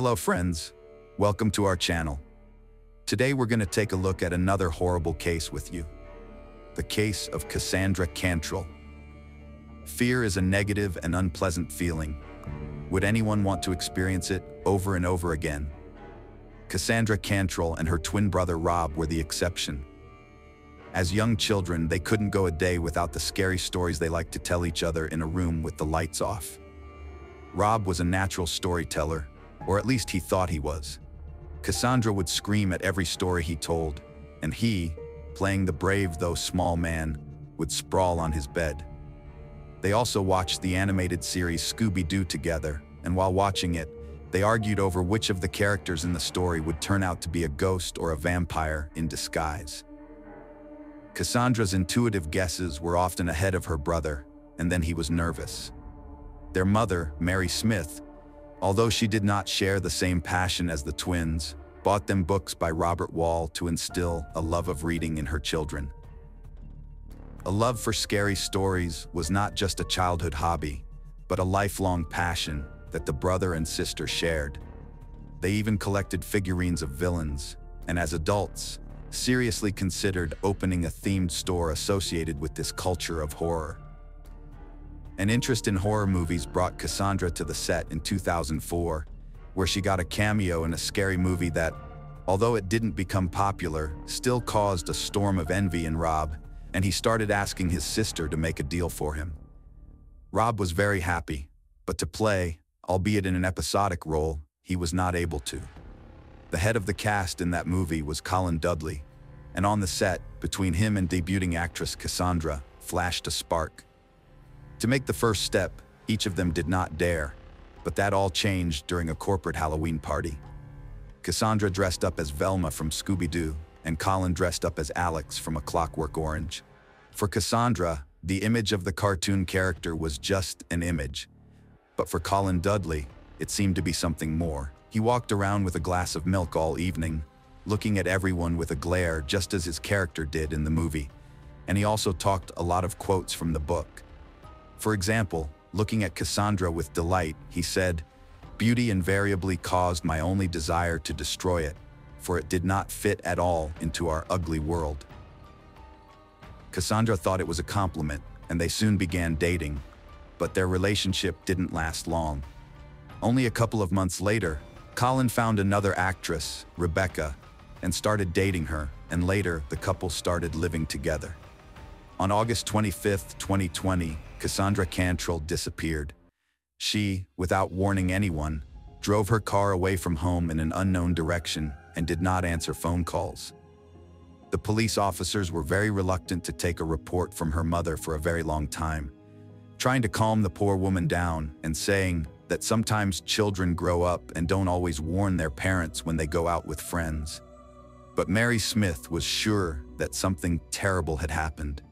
Hello friends, welcome to our channel. Today we're going to take a look at another horrible case with you. The case of Cassandra Cantrell. Fear is a negative and unpleasant feeling. Would anyone want to experience it over and over again? Cassandra Cantrell and her twin brother Rob were the exception. As young children, they couldn't go a day without the scary stories they liked to tell each other in a room with the lights off. Rob was a natural storyteller, or at least he thought he was. Cassandra would scream at every story he told, and he, playing the brave though small man, would sprawl on his bed. They also watched the animated series Scooby-Doo together, and while watching it, they argued over which of the characters in the story would turn out to be a ghost or a vampire in disguise. Cassandra's intuitive guesses were often ahead of her brother, and then he was nervous. Their mother, Mary Smith, although she did not share the same passion as the twins, bought them books by Robert Wall to instill a love of reading in her children. A love for scary stories was not just a childhood hobby, but a lifelong passion that the brother and sister shared. They even collected figurines of villains, and as adults, seriously considered opening a themed store associated with this culture of horror. An interest in horror movies brought Cassandra to the set in 2004, where she got a cameo in a scary movie that, although it didn't become popular, still caused a storm of envy in Rob, and he started asking his sister to make a deal for him. Rob was very happy, but to play, albeit in an episodic role, he was not able to. The head of the cast in that movie was Colin Dudley, and on the set, between him and debuting actress Cassandra, flashed a spark. To make the first step, each of them did not dare, but that all changed during a corporate Halloween party. Cassandra dressed up as Velma from Scooby-Doo, and Colin dressed up as Alex from A Clockwork Orange. For Cassandra, the image of the cartoon character was just an image, but for Colin Dudley, it seemed to be something more. He walked around with a glass of milk all evening, looking at everyone with a glare just as his character did in the movie. And he also talked a lot of quotes from the book. For example, looking at Cassandra with delight, he said, Beauty invariably caused my only desire to destroy it, for it did not fit at all into our ugly world. Cassandra thought it was a compliment, and they soon began dating, but their relationship didn't last long. Only a couple of months later, Colin found another actress, Rebecca, and started dating her, and later the couple started living together. On August 25, 2020, Cassandra Cantrell disappeared. She, without warning anyone, drove her car away from home in an unknown direction and did not answer phone calls. The police officers were very reluctant to take a report from her mother for a very long time, trying to calm the poor woman down and saying that sometimes children grow up and don't always warn their parents when they go out with friends. But Mary Smith was sure that something terrible had happened.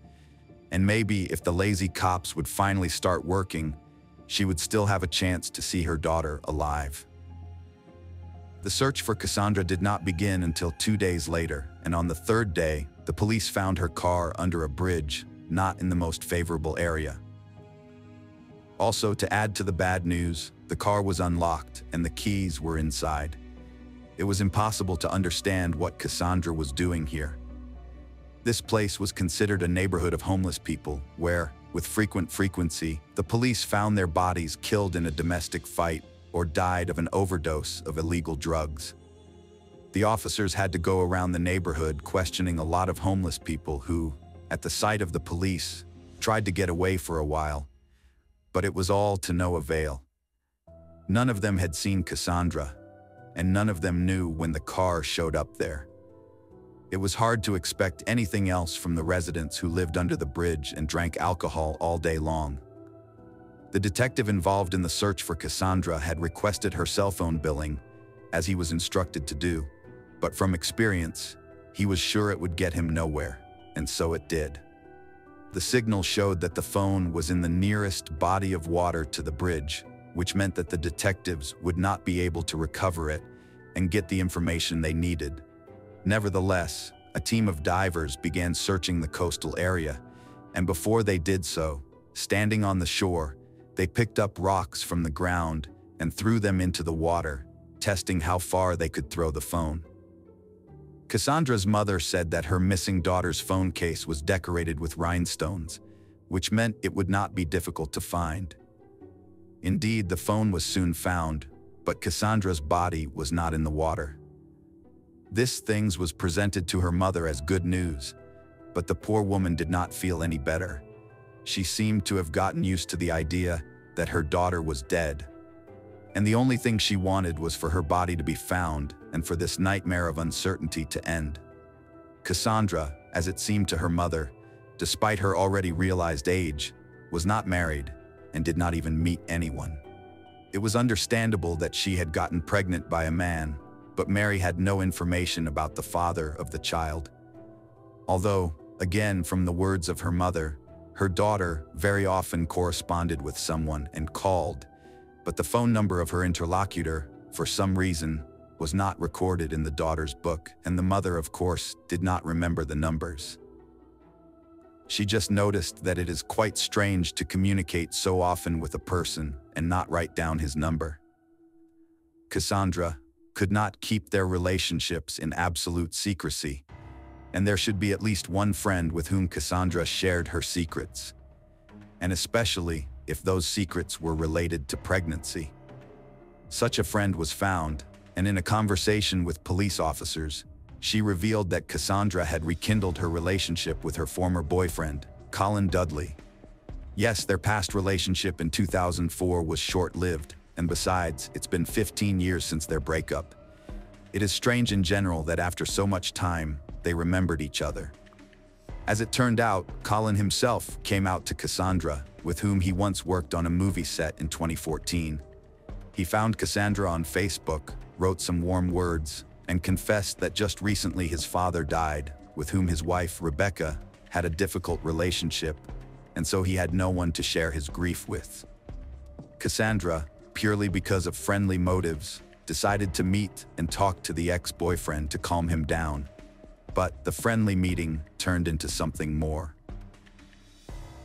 And maybe if the lazy cops would finally start working, she would still have a chance to see her daughter alive. The search for Cassandra did not begin until two days later, and on the third day, the police found her car under a bridge, not in the most favorable area. Also, to add to the bad news, the car was unlocked and the keys were inside. It was impossible to understand what Cassandra was doing here. This place was considered a neighborhood of homeless people where, with frequent frequency, the police found their bodies killed in a domestic fight or died of an overdose of illegal drugs. The officers had to go around the neighborhood questioning a lot of homeless people who, at the sight of the police, tried to get away for a while but it was all to no avail. None of them had seen Cassandra, and none of them knew when the car showed up there. It was hard to expect anything else from the residents who lived under the bridge and drank alcohol all day long. The detective involved in the search for Cassandra had requested her cell phone billing, as he was instructed to do, but from experience, he was sure it would get him nowhere, and so it did. The signal showed that the phone was in the nearest body of water to the bridge, which meant that the detectives would not be able to recover it and get the information they needed. Nevertheless, a team of divers began searching the coastal area, and before they did so, standing on the shore, they picked up rocks from the ground and threw them into the water, testing how far they could throw the phone. Cassandra's mother said that her missing daughter's phone case was decorated with rhinestones, which meant it would not be difficult to find. Indeed, the phone was soon found, but Cassandra's body was not in the water. This things was presented to her mother as good news, but the poor woman did not feel any better. She seemed to have gotten used to the idea that her daughter was dead. And the only thing she wanted was for her body to be found and for this nightmare of uncertainty to end. Cassandra, as it seemed to her mother, despite her already realized age, was not married and did not even meet anyone. It was understandable that she had gotten pregnant by a man, but Mary had no information about the father of the child. Although, again from the words of her mother, her daughter very often corresponded with someone and called, but the phone number of her interlocutor, for some reason, was not recorded in the daughter's book, and the mother, of course, did not remember the numbers. She just noticed that it is quite strange to communicate so often with a person and not write down his number. Cassandra could not keep their relationships in absolute secrecy, and there should be at least one friend with whom Cassandra shared her secrets, and especially if those secrets were related to pregnancy. Such a friend was found, and in a conversation with police officers, she revealed that Cassandra had rekindled her relationship with her former boyfriend, Colin Dudley. Yes, their past relationship in 2004 was short-lived, and besides, it's been 15 years since their breakup. It is strange in general that after so much time, they remembered each other. As it turned out, Colin himself came out to Cassandra, with whom he once worked on a movie set in 2014. He found Cassandra on Facebook, wrote some warm words, and confessed that just recently his father died, with whom his wife, Rebecca, had a difficult relationship, and so he had no one to share his grief with. Cassandra, purely because of friendly motives, decided to meet and talk to the ex-boyfriend to calm him down. But the friendly meeting turned into something more.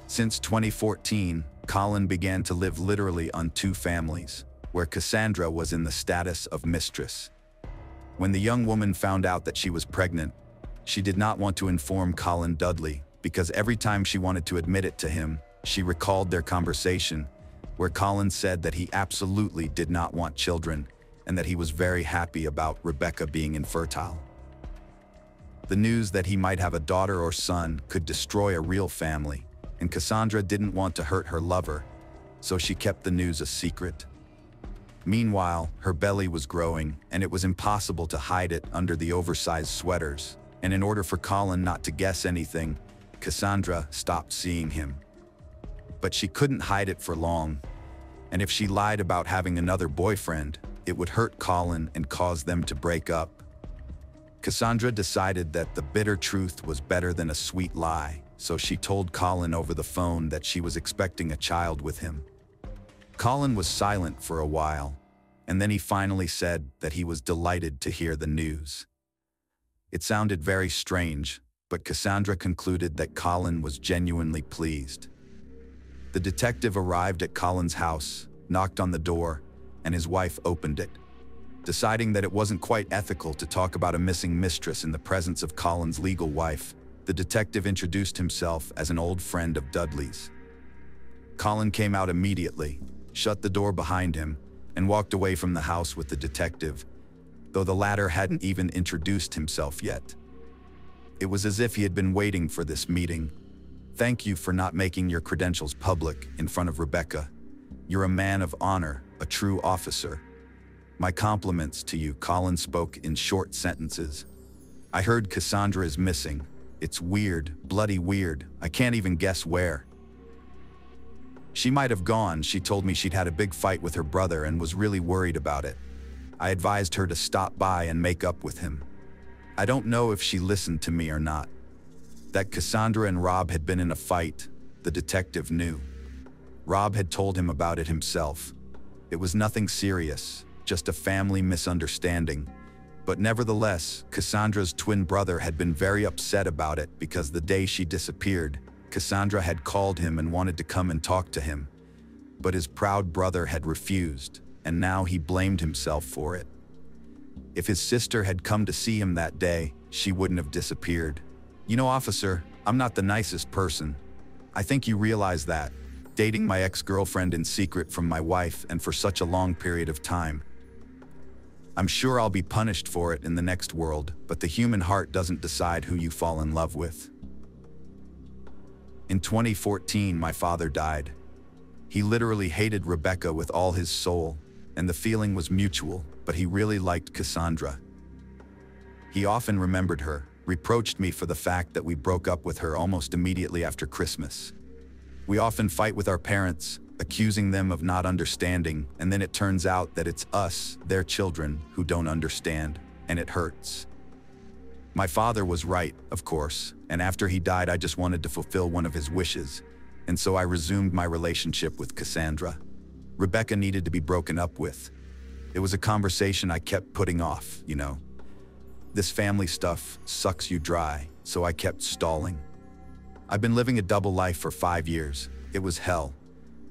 Since 2014, Colin began to live literally on two families, where Cassandra was in the status of mistress when the young woman found out that she was pregnant, she did not want to inform Colin Dudley because every time she wanted to admit it to him, she recalled their conversation where Colin said that he absolutely did not want children and that he was very happy about Rebecca being infertile. The news that he might have a daughter or son could destroy a real family, and Cassandra didn't want to hurt her lover, so she kept the news a secret. Meanwhile, her belly was growing, and it was impossible to hide it under the oversized sweaters. And in order for Colin not to guess anything, Cassandra stopped seeing him. But she couldn't hide it for long, and if she lied about having another boyfriend, it would hurt Colin and cause them to break up. Cassandra decided that the bitter truth was better than a sweet lie, so she told Colin over the phone that she was expecting a child with him. Colin was silent for a while, and then he finally said that he was delighted to hear the news. It sounded very strange, but Cassandra concluded that Colin was genuinely pleased. The detective arrived at Colin's house, knocked on the door, and his wife opened it. Deciding that it wasn't quite ethical to talk about a missing mistress in the presence of Colin's legal wife, the detective introduced himself as an old friend of Dudley's. Colin came out immediately, shut the door behind him, and walked away from the house with the detective, though the latter hadn't even introduced himself yet. It was as if he had been waiting for this meeting. Thank you for not making your credentials public in front of Rebecca. You're a man of honor, a true officer. My compliments to you, Colin spoke in short sentences. I heard Cassandra is missing. It's weird, bloody weird. I can't even guess where. She might have gone, she told me she'd had a big fight with her brother and was really worried about it. I advised her to stop by and make up with him. I don't know if she listened to me or not. That Cassandra and Rob had been in a fight, the detective knew. Rob had told him about it himself. It was nothing serious, just a family misunderstanding. But nevertheless, Cassandra's twin brother had been very upset about it because the day she disappeared, Cassandra had called him and wanted to come and talk to him, but his proud brother had refused, and now he blamed himself for it. If his sister had come to see him that day, she wouldn't have disappeared. You know, officer, I'm not the nicest person. I think you realize that. Dating my ex-girlfriend in secret from my wife and for such a long period of time. I'm sure I'll be punished for it in the next world, but the human heart doesn't decide who you fall in love with. In 2014, my father died. He literally hated Rebecca with all his soul, and the feeling was mutual, but he really liked Cassandra. He often remembered her, reproached me for the fact that we broke up with her almost immediately after Christmas. We often fight with our parents, accusing them of not understanding, and then it turns out that it's us, their children, who don't understand, and it hurts. My father was right, of course, and after he died I just wanted to fulfill one of his wishes, and so I resumed my relationship with Cassandra. Rebecca needed to be broken up with. It was a conversation I kept putting off, you know. This family stuff sucks you dry, so I kept stalling. I've been living a double life for five years. It was hell,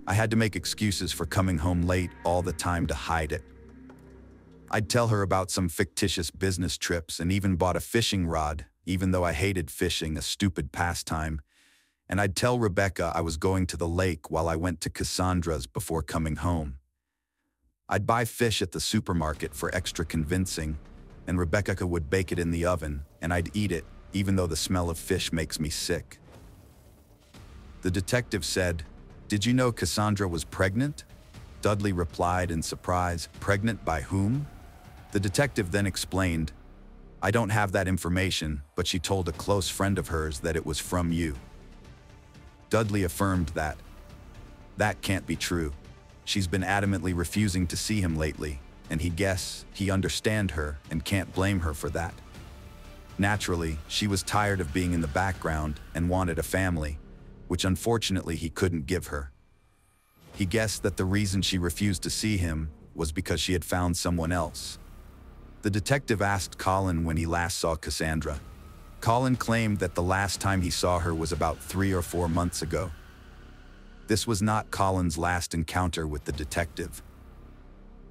I had to make excuses for coming home late all the time to hide it. I'd tell her about some fictitious business trips and even bought a fishing rod, even though I hated fishing, a stupid pastime. And I'd tell Rebecca I was going to the lake while I went to Cassandra's before coming home. I'd buy fish at the supermarket for extra convincing, and Rebecca would bake it in the oven, and I'd eat it, even though the smell of fish makes me sick. The detective said, did you know Cassandra was pregnant? Dudley replied in surprise, pregnant by whom? The detective then explained, I don't have that information, but she told a close friend of hers that it was from you. Dudley affirmed that. That can't be true. She's been adamantly refusing to see him lately, and he guess he understand her and can't blame her for that. Naturally, she was tired of being in the background and wanted a family, which unfortunately he couldn't give her. He guessed that the reason she refused to see him was because she had found someone else. The detective asked Colin when he last saw Cassandra. Colin claimed that the last time he saw her was about three or four months ago. This was not Colin's last encounter with the detective.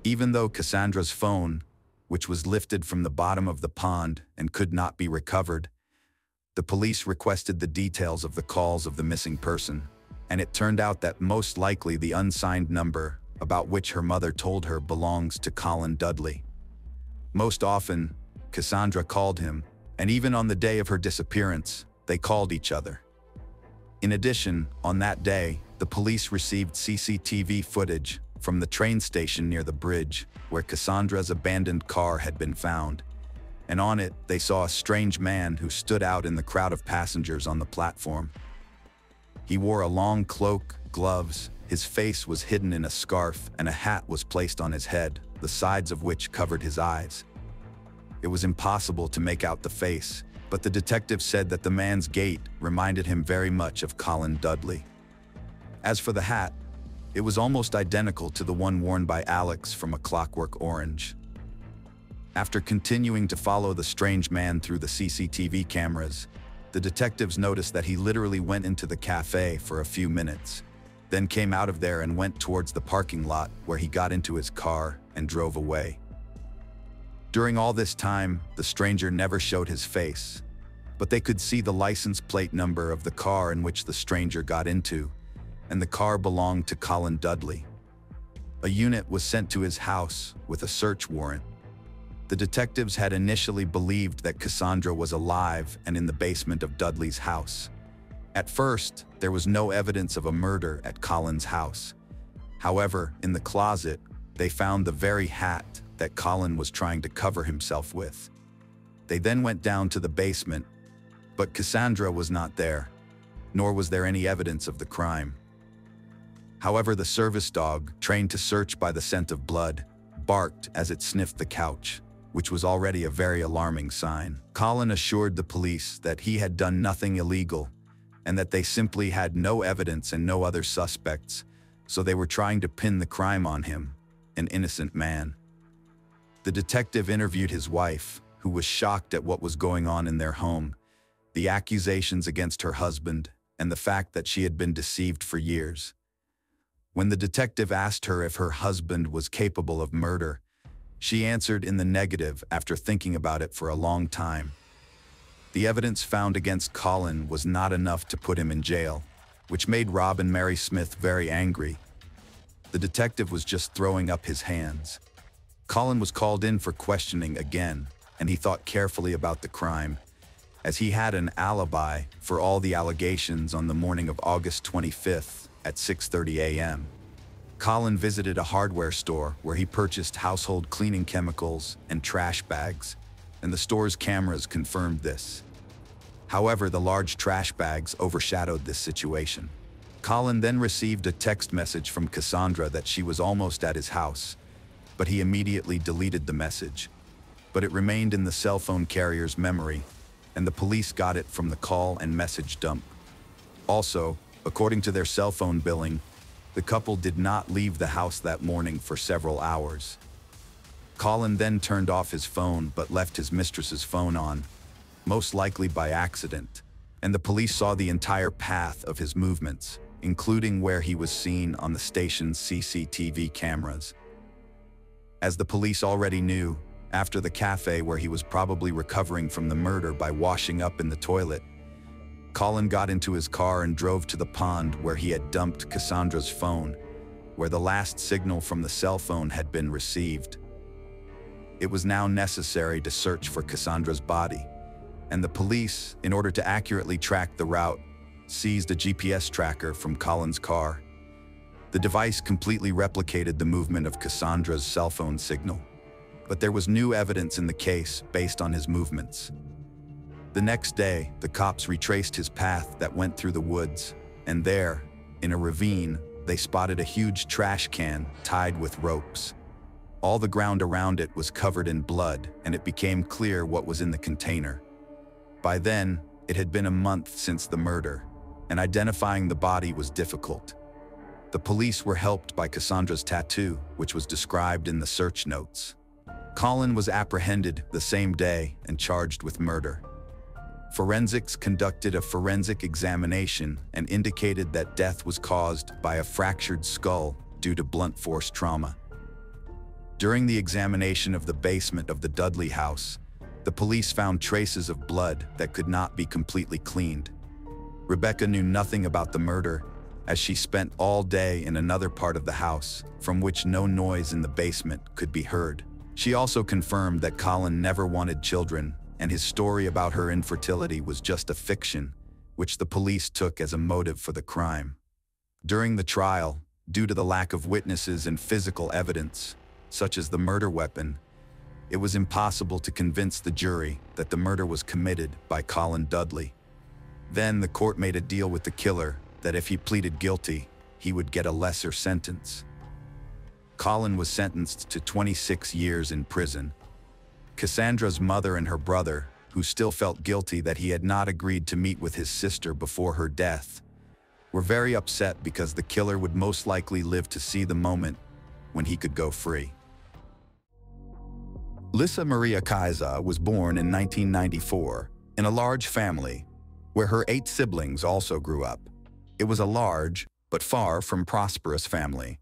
Even though Cassandra's phone, which was lifted from the bottom of the pond and could not be recovered, the police requested the details of the calls of the missing person, and it turned out that most likely the unsigned number about which her mother told her belongs to Colin Dudley. Most often, Cassandra called him, and even on the day of her disappearance, they called each other. In addition, on that day, the police received CCTV footage from the train station near the bridge where Cassandra's abandoned car had been found and on it they saw a strange man who stood out in the crowd of passengers on the platform. He wore a long cloak, gloves, his face was hidden in a scarf, and a hat was placed on his head, the sides of which covered his eyes. It was impossible to make out the face, but the detective said that the man's gait reminded him very much of Colin Dudley. As for the hat, it was almost identical to the one worn by Alex from A Clockwork Orange. After continuing to follow the strange man through the CCTV cameras, the detectives noticed that he literally went into the cafe for a few minutes, then came out of there and went towards the parking lot where he got into his car and drove away. During all this time, the stranger never showed his face, but they could see the license plate number of the car in which the stranger got into, and the car belonged to Colin Dudley. A unit was sent to his house with a search warrant, the detectives had initially believed that Cassandra was alive and in the basement of Dudley's house. At first, there was no evidence of a murder at Colin's house. However, in the closet, they found the very hat that Colin was trying to cover himself with. They then went down to the basement, but Cassandra was not there, nor was there any evidence of the crime. However, the service dog, trained to search by the scent of blood, barked as it sniffed the couch which was already a very alarming sign. Colin assured the police that he had done nothing illegal and that they simply had no evidence and no other suspects, so they were trying to pin the crime on him, an innocent man. The detective interviewed his wife, who was shocked at what was going on in their home, the accusations against her husband, and the fact that she had been deceived for years. When the detective asked her if her husband was capable of murder, She answered in the negative after thinking about it for a long time. The evidence found against Colin was not enough to put him in jail, which made Rob and Mary Smith very angry. The detective was just throwing up his hands. Colin was called in for questioning again, and he thought carefully about the crime, as he had an alibi for all the allegations on the morning of August 25th at 6.30 a.m. Colin visited a hardware store where he purchased household cleaning chemicals and trash bags, and the store's cameras confirmed this. However, the large trash bags overshadowed this situation. Colin then received a text message from Cassandra that she was almost at his house, but he immediately deleted the message. But it remained in the cell phone carrier's memory, and the police got it from the call and message dump. Also, according to their cell phone billing, the couple did not leave the house that morning for several hours. Colin then turned off his phone but left his mistress's phone on, most likely by accident, and the police saw the entire path of his movements, including where he was seen on the station's CCTV cameras. As the police already knew, after the cafe where he was probably recovering from the murder by washing up in the toilet, Colin got into his car and drove to the pond where he had dumped Cassandra's phone, where the last signal from the cell phone had been received. It was now necessary to search for Cassandra's body, and the police, in order to accurately track the route, seized a GPS tracker from Colin's car. The device completely replicated the movement of Cassandra's cell phone signal, but there was new evidence in the case based on his movements. The next day, the cops retraced his path that went through the woods, and there, in a ravine, they spotted a huge trash can tied with ropes. All the ground around it was covered in blood, and it became clear what was in the container. By then, it had been a month since the murder, and identifying the body was difficult. The police were helped by Cassandra's tattoo, which was described in the search notes. Colin was apprehended the same day and charged with murder. Forensics conducted a forensic examination and indicated that death was caused by a fractured skull due to blunt force trauma. During the examination of the basement of the Dudley house, the police found traces of blood that could not be completely cleaned. Rebecca knew nothing about the murder as she spent all day in another part of the house from which no noise in the basement could be heard. She also confirmed that Colin never wanted children and his story about her infertility was just a fiction, which the police took as a motive for the crime. During the trial, due to the lack of witnesses and physical evidence, such as the murder weapon, it was impossible to convince the jury that the murder was committed by Colin Dudley. Then the court made a deal with the killer that if he pleaded guilty, he would get a lesser sentence. Colin was sentenced to 26 years in prison Cassandra's mother and her brother, who still felt guilty that he had not agreed to meet with his sister before her death, were very upset because the killer would most likely live to see the moment when he could go free. Lisa Maria Kaiser was born in 1994 in a large family where her eight siblings also grew up. It was a large, but far from prosperous family.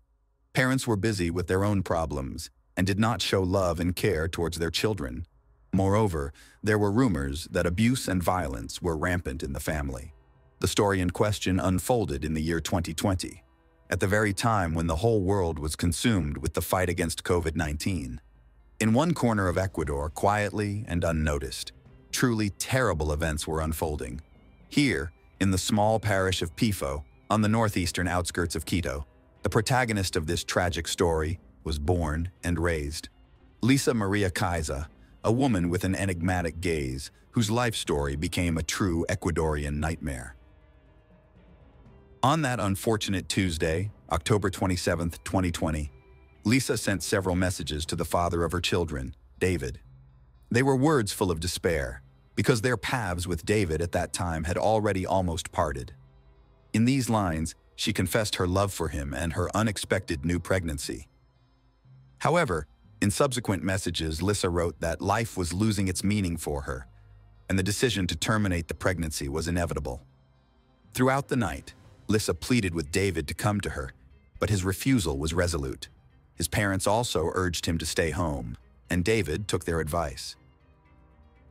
Parents were busy with their own problems, and did not show love and care towards their children. Moreover, there were rumors that abuse and violence were rampant in the family. The story in question unfolded in the year 2020, at the very time when the whole world was consumed with the fight against COVID-19. In one corner of Ecuador, quietly and unnoticed, truly terrible events were unfolding. Here, in the small parish of Pifo, on the northeastern outskirts of Quito, the protagonist of this tragic story was born and raised. Lisa Maria Kaiser, a woman with an enigmatic gaze, whose life story became a true Ecuadorian nightmare. On that unfortunate Tuesday, October 27, 2020, Lisa sent several messages to the father of her children, David. They were words full of despair, because their paths with David at that time had already almost parted. In these lines, she confessed her love for him and her unexpected new pregnancy. However, in subsequent messages, Lisa wrote that life was losing its meaning for her, and the decision to terminate the pregnancy was inevitable. Throughout the night, Lisa pleaded with David to come to her, but his refusal was resolute. His parents also urged him to stay home, and David took their advice.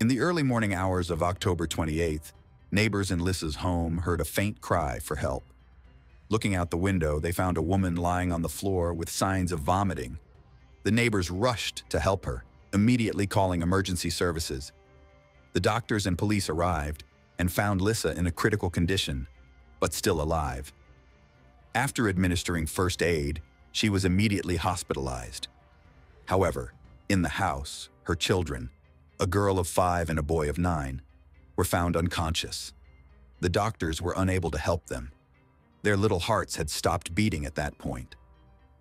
In the early morning hours of October 28th, neighbors in Lissa's home heard a faint cry for help. Looking out the window, they found a woman lying on the floor with signs of vomiting. The neighbors rushed to help her, immediately calling emergency services. The doctors and police arrived and found Lissa in a critical condition, but still alive. After administering first aid, she was immediately hospitalized. However, in the house, her children, a girl of five and a boy of nine, were found unconscious. The doctors were unable to help them. Their little hearts had stopped beating at that point.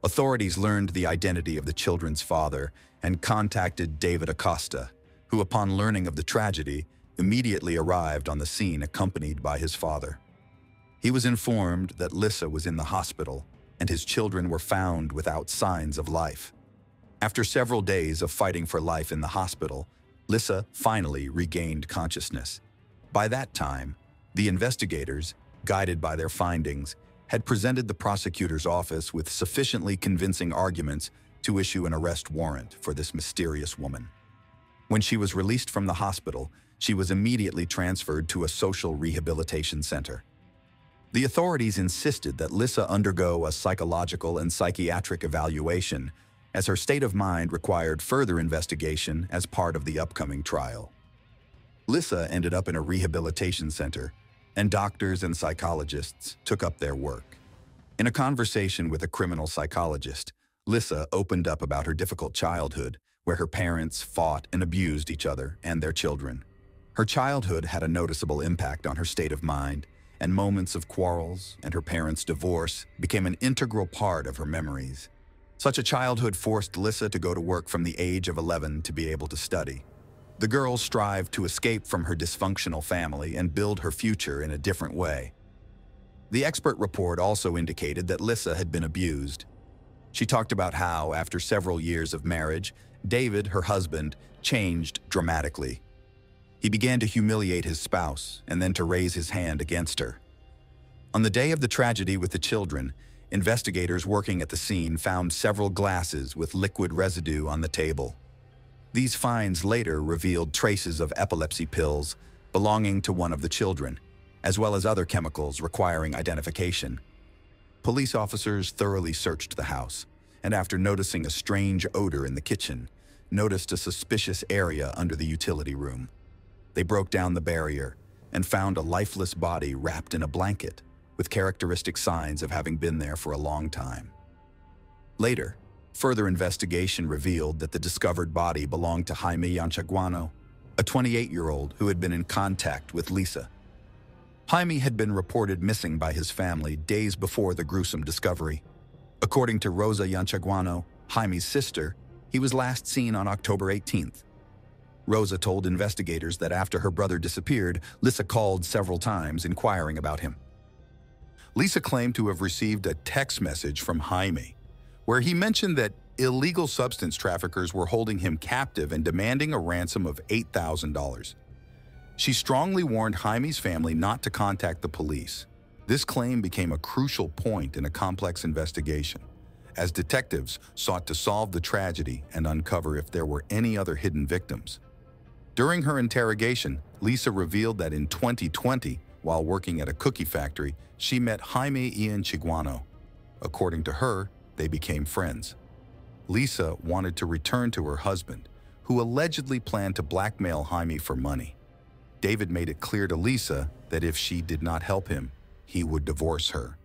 Authorities learned the identity of the children's father and contacted David Acosta, who upon learning of the tragedy, immediately arrived on the scene accompanied by his father. He was informed that Lissa was in the hospital and his children were found without signs of life. After several days of fighting for life in the hospital, Lissa finally regained consciousness. By that time, the investigators, guided by their findings, had presented the prosecutor's office with sufficiently convincing arguments to issue an arrest warrant for this mysterious woman. When she was released from the hospital, she was immediately transferred to a social rehabilitation center. The authorities insisted that Lissa undergo a psychological and psychiatric evaluation, as her state of mind required further investigation as part of the upcoming trial. Lissa ended up in a rehabilitation center, and doctors and psychologists took up their work. In a conversation with a criminal psychologist, Lissa opened up about her difficult childhood, where her parents fought and abused each other and their children. Her childhood had a noticeable impact on her state of mind, and moments of quarrels and her parents' divorce became an integral part of her memories. Such a childhood forced Lissa to go to work from the age of 11 to be able to study. The girl strived to escape from her dysfunctional family and build her future in a different way. The expert report also indicated that Lissa had been abused. She talked about how, after several years of marriage, David, her husband, changed dramatically. He began to humiliate his spouse and then to raise his hand against her. On the day of the tragedy with the children, investigators working at the scene found several glasses with liquid residue on the table. These finds later revealed traces of epilepsy pills belonging to one of the children, as well as other chemicals requiring identification. Police officers thoroughly searched the house, and after noticing a strange odor in the kitchen, noticed a suspicious area under the utility room. They broke down the barrier and found a lifeless body wrapped in a blanket with characteristic signs of having been there for a long time. Later, further investigation revealed that the discovered body belonged to Jaime Yanchaguano, a 28-year-old who had been in contact with Lisa. Jaime had been reported missing by his family days before the gruesome discovery. According to Rosa Yanchaguano, Jaime's sister, he was last seen on October 18th, Rosa told investigators that after her brother disappeared, Lisa called several times inquiring about him. Lisa claimed to have received a text message from Jaime, where he mentioned that illegal substance traffickers were holding him captive and demanding a ransom of $8,000. She strongly warned Jaime's family not to contact the police. This claim became a crucial point in a complex investigation, as detectives sought to solve the tragedy and uncover if there were any other hidden victims. During her interrogation, Lisa revealed that in 2020, while working at a cookie factory, she met Jaime Yanchaguano. According to her, they became friends. Lisa wanted to return to her husband, who allegedly planned to blackmail Jaime for money. David made it clear to Lisa that if she did not help him, he would divorce her.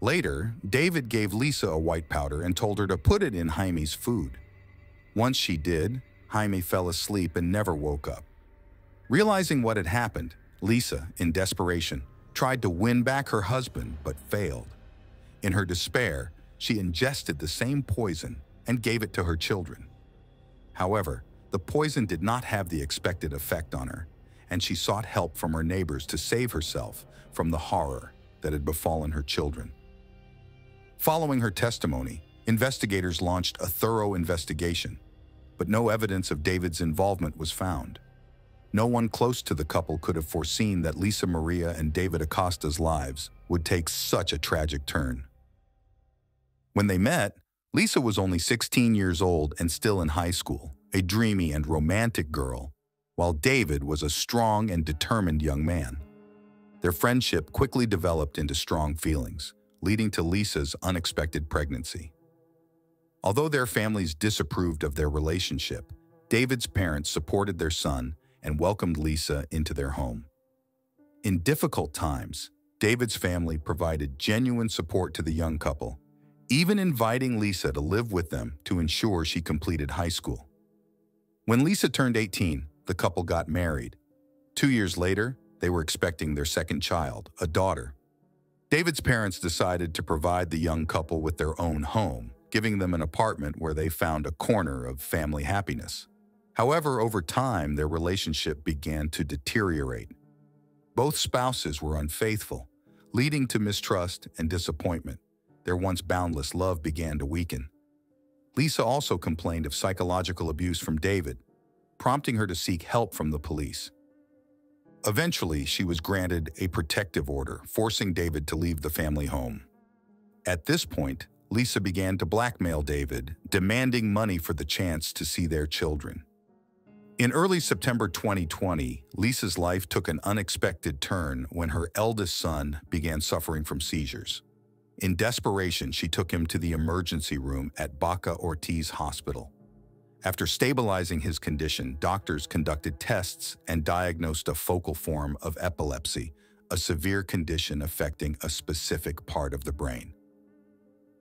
Later, David gave Lisa a white powder and told her to put it in Jaime's food. Once she did, Jaime fell asleep and never woke up. Realizing what had happened, Lisa, in desperation, tried to win back her husband but failed. In her despair, she ingested the same poison and gave it to her children. However, the poison did not have the expected effect on her, and she sought help from her neighbors to save herself from the horror that had befallen her children. Following her testimony, investigators launched a thorough investigation but no evidence of David's involvement was found. No one close to the couple could have foreseen that Lisa Maria and David Acosta's lives would take such a tragic turn. When they met, Lisa was only 16 years old and still in high school. a dreamy and romantic girl, while David was a strong and determined young man. Their friendship quickly developed into strong feelings, leading to Lisa's unexpected pregnancy. Although their families disapproved of their relationship, David's parents supported their son and welcomed Lisa into their home. In difficult times, David's family provided genuine support to the young couple, even inviting Lisa to live with them to ensure she completed high school. When Lisa turned 18, the couple got married. Two years later, they were expecting their second child, a daughter. David's parents decided to provide the young couple with their own home, giving them an apartment where they found a corner of family happiness. However, over time, their relationship began to deteriorate. Both spouses were unfaithful, leading to mistrust and disappointment their once boundless love began to weaken. Lisa also complained of psychological abuse from David, prompting her to seek help from the police. Eventually, she was granted a protective order, forcing David to leave the family home. At this point, Lisa began to blackmail David, demanding money for the chance to see their children. In early September 2020, Lisa's life took an unexpected turn when her eldest son began suffering from seizures. In desperation, she took him to the emergency room at Baca Ortiz Hospital. After stabilizing his condition, doctors conducted tests and diagnosed a focal form of epilepsy, a severe condition affecting a specific part of the brain.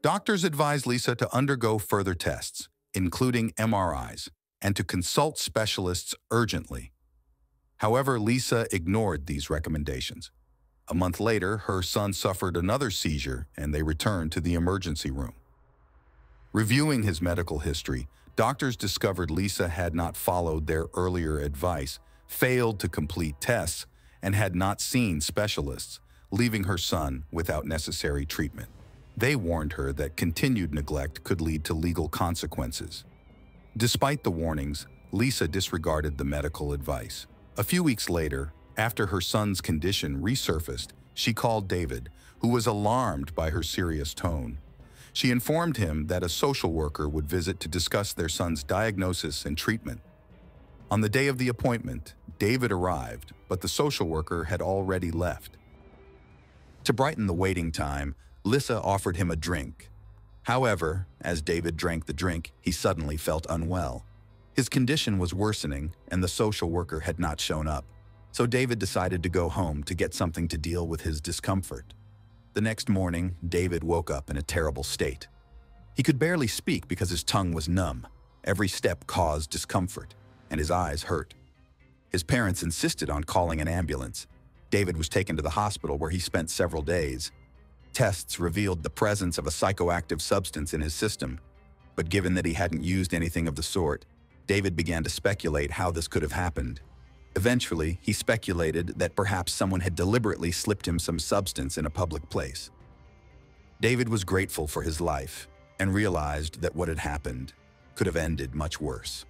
Doctors advised Lisa to undergo further tests, including MRIs, and to consult specialists urgently. However, Lisa ignored these recommendations. A month later, her son suffered another seizure and they returned to the emergency room. Reviewing his medical history, doctors discovered Lisa had not followed their earlier advice, failed to complete tests, and had not seen specialists, leaving her son without necessary treatment. They warned her that continued neglect could lead to legal consequences. Despite the warnings, Lisa disregarded the medical advice. A few weeks later, after her son's condition resurfaced, she called David, who was alarmed by her serious tone. She informed him that a social worker would visit to discuss their son's diagnosis and treatment. On the day of the appointment, David arrived, but the social worker had already left. To brighten the waiting time, Lisa offered him a drink. However, as David drank the drink, he suddenly felt unwell. His condition was worsening, and the social worker had not shown up. So David decided to go home to get something to deal with his discomfort. The next morning, David woke up in a terrible state. He could barely speak because his tongue was numb. Every step caused discomfort, and his eyes hurt. His parents insisted on calling an ambulance. David was taken to the hospital where he spent several days. Tests revealed the presence of a psychoactive substance in his system, but given that he hadn't used anything of the sort, David began to speculate how this could have happened. Eventually, he speculated that perhaps someone had deliberately slipped him some substance in a public place. David was grateful for his life and realized that what had happened could have ended much worse.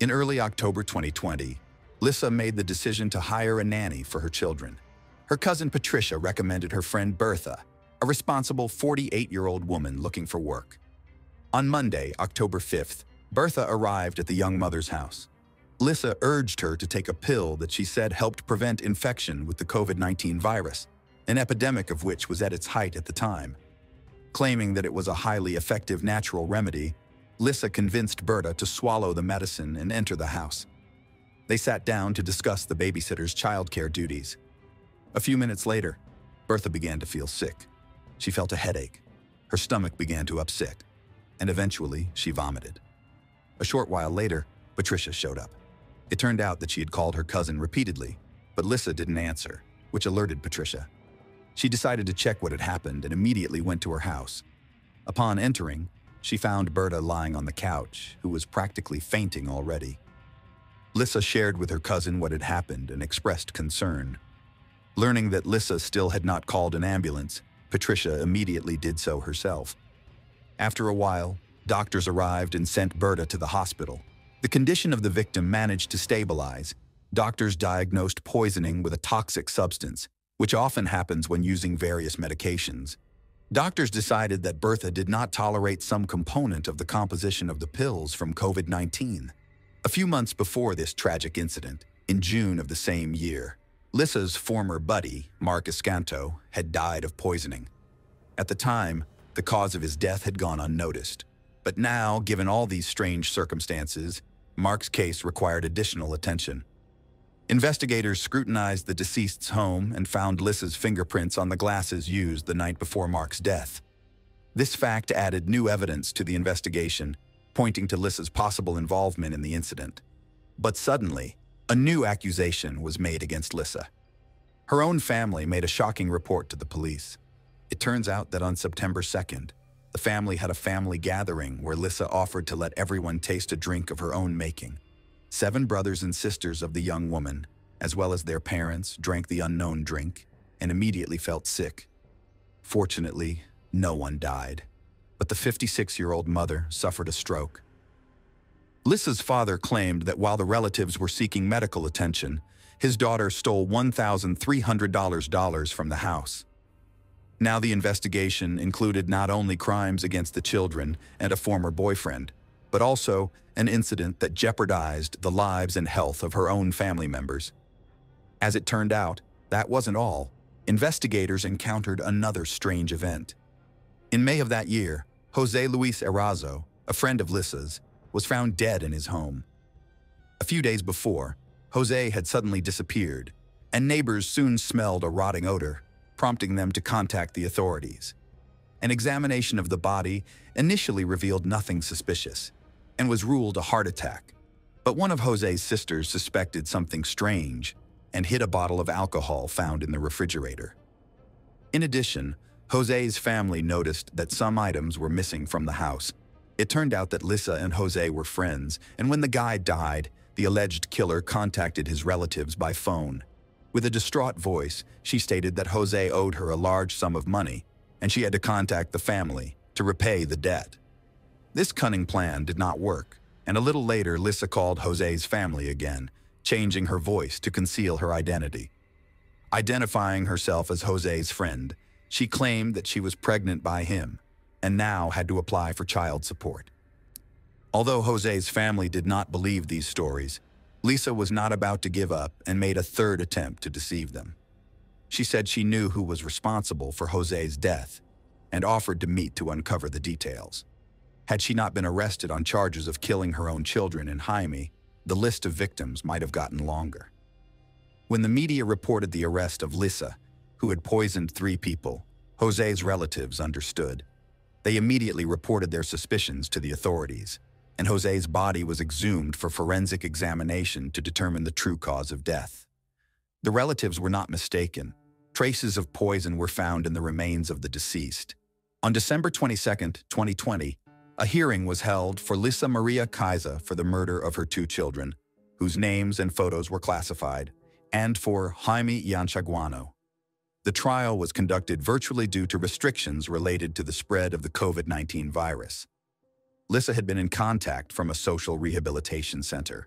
In early October 2020, Lisa made the decision to hire a nanny for her children. Her cousin Patricia recommended her friend Bertha, a responsible 48-year-old woman looking for work. On Monday, October 5th, Bertha arrived at the young mother's house. Lisa urged her to take a pill that she said helped prevent infection with the COVID-19 virus, an epidemic of which was at its height at the time. Claiming that it was a highly effective natural remedy, Lisa convinced Berta to swallow the medicine and enter the house. They sat down to discuss the babysitter's childcare duties. A few minutes later, Bertha began to feel sick. She felt a headache. Her stomach began to upset, and eventually she vomited. A short while later, Patricia showed up. It turned out that she had called her cousin repeatedly, but Lisa didn't answer, which alerted Patricia. She decided to check what had happened and immediately went to her house. Upon entering, she found Berta lying on the couch, who was practically fainting already. Lisa shared with her cousin what had happened and expressed concern. Learning that Lisa still had not called an ambulance, Patricia immediately did so herself. After a while, doctors arrived and sent Berta to the hospital, the condition of the victim managed to stabilize. Doctors diagnosed poisoning with a toxic substance, which often happens when using various medications. Doctors decided that Bertha did not tolerate some component of the composition of the pills from COVID-19. A few months before this tragic incident, in June of the same year, Lissa's former buddy, Mark Escanto, had died of poisoning. At the time, the cause of his death had gone unnoticed. But now, given all these strange circumstances, Mark's case required additional attention. Investigators scrutinized the deceased's home and found Lissa's fingerprints on the glasses used the night before Mark's death. This fact added new evidence to the investigation, pointing to Lissa's possible involvement in the incident. But suddenly, a new accusation was made against Lissa. Her own family made a shocking report to the police. It turns out that on September 2nd, the family had a family gathering where Lissa offered to let everyone taste a drink of her own making. Seven brothers and sisters of the young woman, as well as their parents, drank the unknown drink and immediately felt sick. Fortunately, no one died, but the 56-year-old mother suffered a stroke. Lissa's father claimed that while the relatives were seeking medical attention, his daughter stole $1,300 from the house. Now the investigation included not only crimes against the children and a former boyfriend, but also an incident that jeopardized the lives and health of her own family members. As it turned out, that wasn't all. Investigators encountered another strange event. In May of that year, Jose Luis Erazo, a friend of Lissa's, was found dead in his home. A few days before, Jose had suddenly disappeared, and neighbors soon smelled a rotting odor, prompting them to contact the authorities. An examination of the body initially revealed nothing suspicious and was ruled a heart attack. But one of Jose's sisters suspected something strange and hid a bottle of alcohol found in the refrigerator. In addition, Jose's family noticed that some items were missing from the house. It turned out that Lissa and Jose were friends, and when the guy died, the alleged killer contacted his relatives by phone. With a distraught voice, she stated that Jose owed her a large sum of money, and she had to contact the family to repay the debt. This cunning plan did not work, and a little later Lissa called Jose's family again, changing her voice to conceal her identity. Identifying herself as Jose's friend, she claimed that she was pregnant by him and now had to apply for child support. Although Jose's family did not believe these stories, Lissa was not about to give up and made a third attempt to deceive them. She said she knew who was responsible for Jose's death and offered to meet to uncover the details. Had she not been arrested on charges of killing her own children in Jaime, the list of victims might have gotten longer. When the media reported the arrest of Lisa, who had poisoned three people, Jose's relatives understood. They immediately reported their suspicions to the authorities, and Jose's body was exhumed for forensic examination to determine the true cause of death. The relatives were not mistaken. Traces of poison were found in the remains of the deceased. On December 22, 2020, a hearing was held for Lisa Maria Kaiser for the murder of her two children, whose names and photos were classified, and for Jaime Yanchaguano. The trial was conducted virtually due to restrictions related to the spread of the COVID-19 virus. Lissa had been in contact from a social rehabilitation center.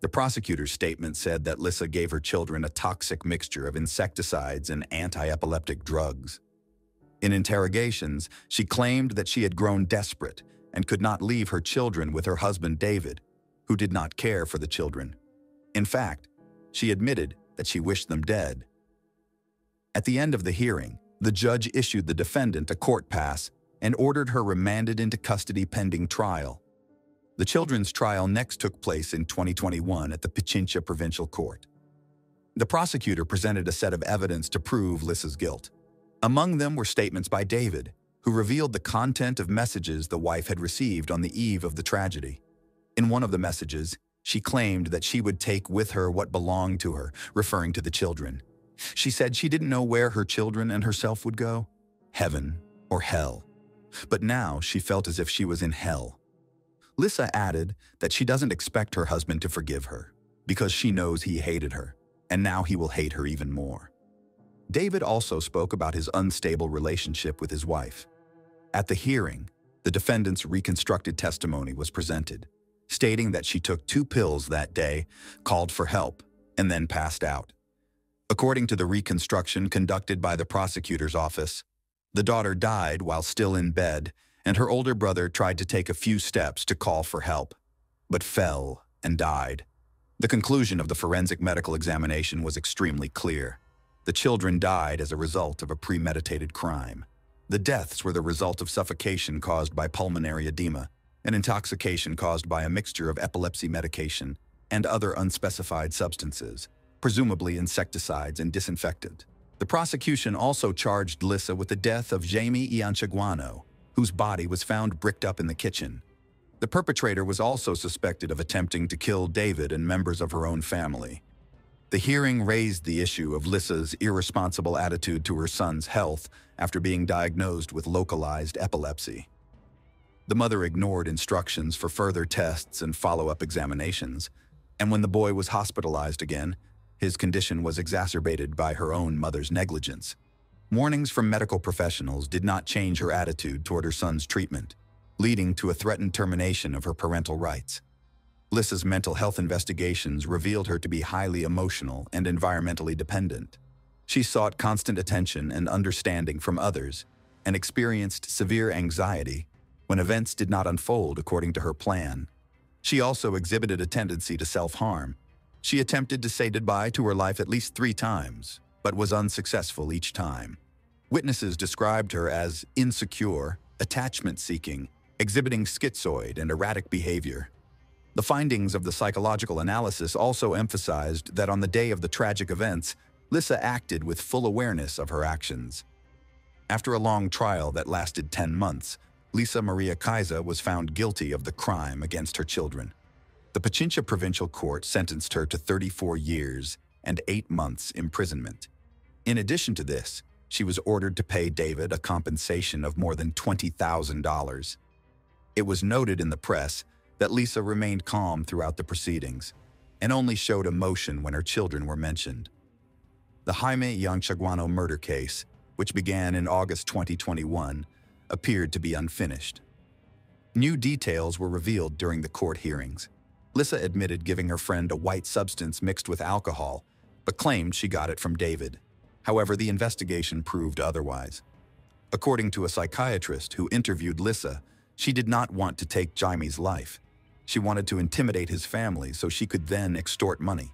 The prosecutor's statement said that Lissa gave her children a toxic mixture of insecticides and anti-epileptic drugs. In interrogations, she claimed that she had grown desperate and could not leave her children with her husband David, who did not care for the children. In fact, she admitted that she wished them dead. At the end of the hearing, the judge issued the defendant a court pass and ordered her remanded into custody pending trial. The children's trial next took place in 2021 at the Pichincha Provincial Court. The prosecutor presented a set of evidence to prove Lissa's guilt. Among them were statements by David, who revealed the content of messages the wife had received on the eve of the tragedy. In one of the messages, she claimed that she would take with her what belonged to her, referring to the children. She said she didn't know where her children and herself would go, heaven or hell. But now she felt as if she was in hell. Lissa added that she doesn't expect her husband to forgive her because she knows he hated her, and now he will hate her even more. David also spoke about his unstable relationship with his wife. At the hearing, the defendant's reconstructed testimony was presented, stating that she took two pills that day, called for help, and then passed out. According to the reconstruction conducted by the prosecutor's office, The daughter died while still in bed, and her older brother tried to take a few steps to call for help, but fell and died. The conclusion of the forensic medical examination was extremely clear. The children died as a result of a premeditated crime. The deaths were the result of suffocation caused by pulmonary edema, an intoxication caused by a mixture of epilepsy medication and other unspecified substances, presumably insecticides and disinfectant. The prosecution also charged Lissa with the death of Jamie Yanchaguano, whose body was found bricked up in the kitchen. The perpetrator was also suspected of attempting to kill David and members of her own family. The hearing raised the issue of Lissa's irresponsible attitude to her son's health after being diagnosed with localized epilepsy. The mother ignored instructions for further tests and follow-up examinations, and when the boy was hospitalized again, his condition was exacerbated by her own mother's negligence. Warnings from medical professionals did not change her attitude toward her son's treatment, leading to a threatened termination of her parental rights. Lissa's mental health investigations revealed her to be highly emotional and environmentally dependent. She sought constant attention and understanding from others and experienced severe anxiety when events did not unfold according to her plan. She also exhibited a tendency to self-harm. She attempted to say goodbye to her life at least three times, but was unsuccessful each time. Witnesses described her as insecure, attachment-seeking, exhibiting schizoid and erratic behavior. The findings of the psychological analysis also emphasized that on the day of the tragic events, Lissa acted with full awareness of her actions. After a long trial that lasted 10 months, Lisa Maria Kaiser was found guilty of the crime against her children. The Pichincha Provincial Court sentenced her to 34 years and 8 months imprisonment. In addition to this, she was ordered to pay David a compensation of more than $20,000. It was noted in the press that Lisa remained calm throughout the proceedings and only showed emotion when her children were mentioned. The Jaime Yanchaguano murder case, which began in August 2021, appeared to be unfinished. New details were revealed during the court hearings. Lissa admitted giving her friend a white substance mixed with alcohol, but claimed she got it from David. However, the investigation proved otherwise. According to a psychiatrist who interviewed Lissa, she did not want to take Jaime's life. She wanted to intimidate his family so she could then extort money.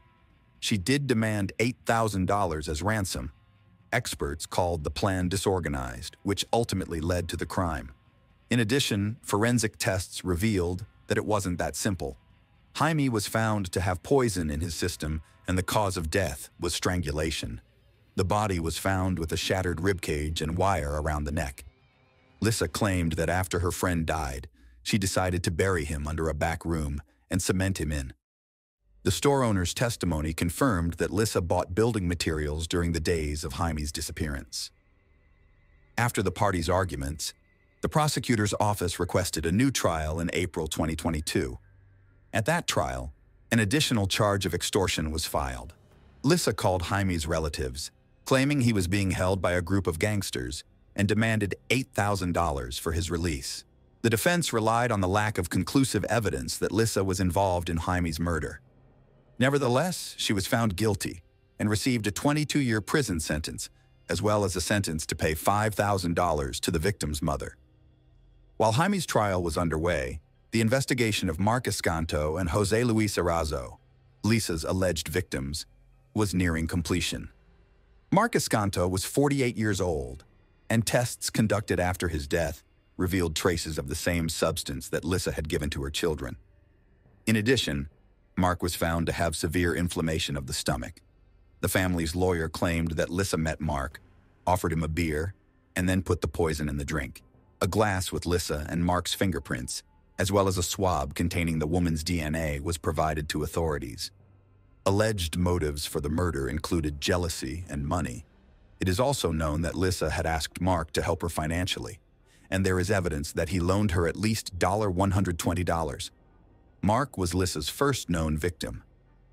She did demand $8,000 as ransom. Experts called the plan disorganized, which ultimately led to the crime. In addition, forensic tests revealed that it wasn't that simple. Jaime was found to have poison in his system and the cause of death was strangulation. The body was found with a shattered ribcage and wire around the neck. Lissa claimed that after her friend died, she decided to bury him under a back room and cement him in. The store owner's testimony confirmed that Lissa bought building materials during the days of Jaime's disappearance. After the parties' arguments, the prosecutor's office requested a new trial in April 2022. At that trial, an additional charge of extortion was filed. Lissa called Jaime's relatives, claiming he was being held by a group of gangsters, and demanded $8,000 for his release. The defense relied on the lack of conclusive evidence that Lissa was involved in Jaime's murder. Nevertheless, she was found guilty and received a 22-year prison sentence, as well as a sentence to pay $5,000 to the victim's mother. While Jaime's trial was underway, the investigation of Mark Escanto and Jose Luis Erazo, Lissa's alleged victims, was nearing completion. Mark Escanto was 48 years old, and tests conducted after his death revealed traces of the same substance that Lissa had given to her children. In addition, Mark was found to have severe inflammation of the stomach. The family's lawyer claimed that Lissa met Mark, offered him a beer, and then put the poison in the drink. A glass with Lissa and Mark's fingerprints, as well as a swab containing the woman's DNA, was provided to authorities. Alleged motives for the murder included jealousy and money. It is also known that Lissa had asked Mark to help her financially and there is evidence that he loaned her at least $120. Mark was Lissa's first known victim.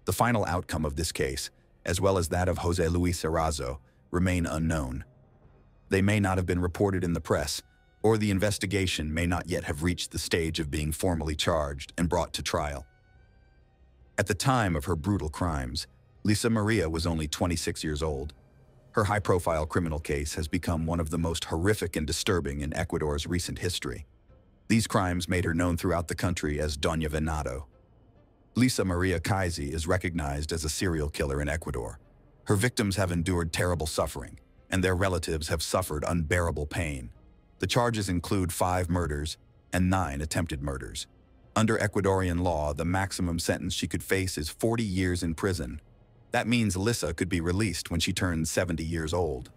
The final outcome of this case, as well as that of Jose Luis Erazo, remain unknown. They may not have been reported in the press, or the investigation may not yet have reached the stage of being formally charged and brought to trial. At the time of her brutal crimes, Lisa Maria was only 26 years old. Her high-profile criminal case has become one of the most horrific and disturbing in Ecuador's recent history. These crimes made her known throughout the country as Doña Venado. Lisa Maria Kaisi is recognized as a serial killer in Ecuador. Her victims have endured terrible suffering, and their relatives have suffered unbearable pain. The charges include five murders and nine attempted murders. Under Ecuadorian law, the maximum sentence she could face is 40 years in prison. That means Lisa could be released when she turns 70 years old.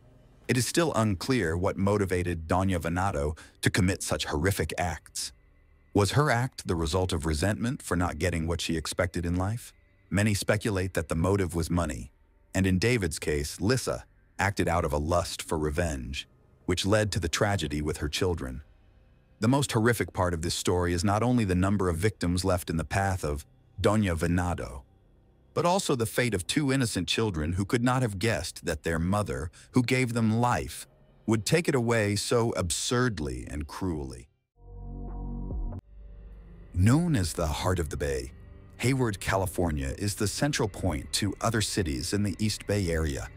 It is still unclear what motivated Doña Venado to commit such horrific acts. Was her act the result of resentment for not getting what she expected in life? Many speculate that the motive was money, and in David's case, Lisa acted out of a lust for revenge, which led to the tragedy with her children. The most horrific part of this story is not only the number of victims left in the path of Doña Venado, but also the fate of two innocent children who could not have guessed that their mother, who gave them life, would take it away so absurdly and cruelly. Known as the Heart of the Bay, Hayward, California is the central point to other cities in the East Bay Area.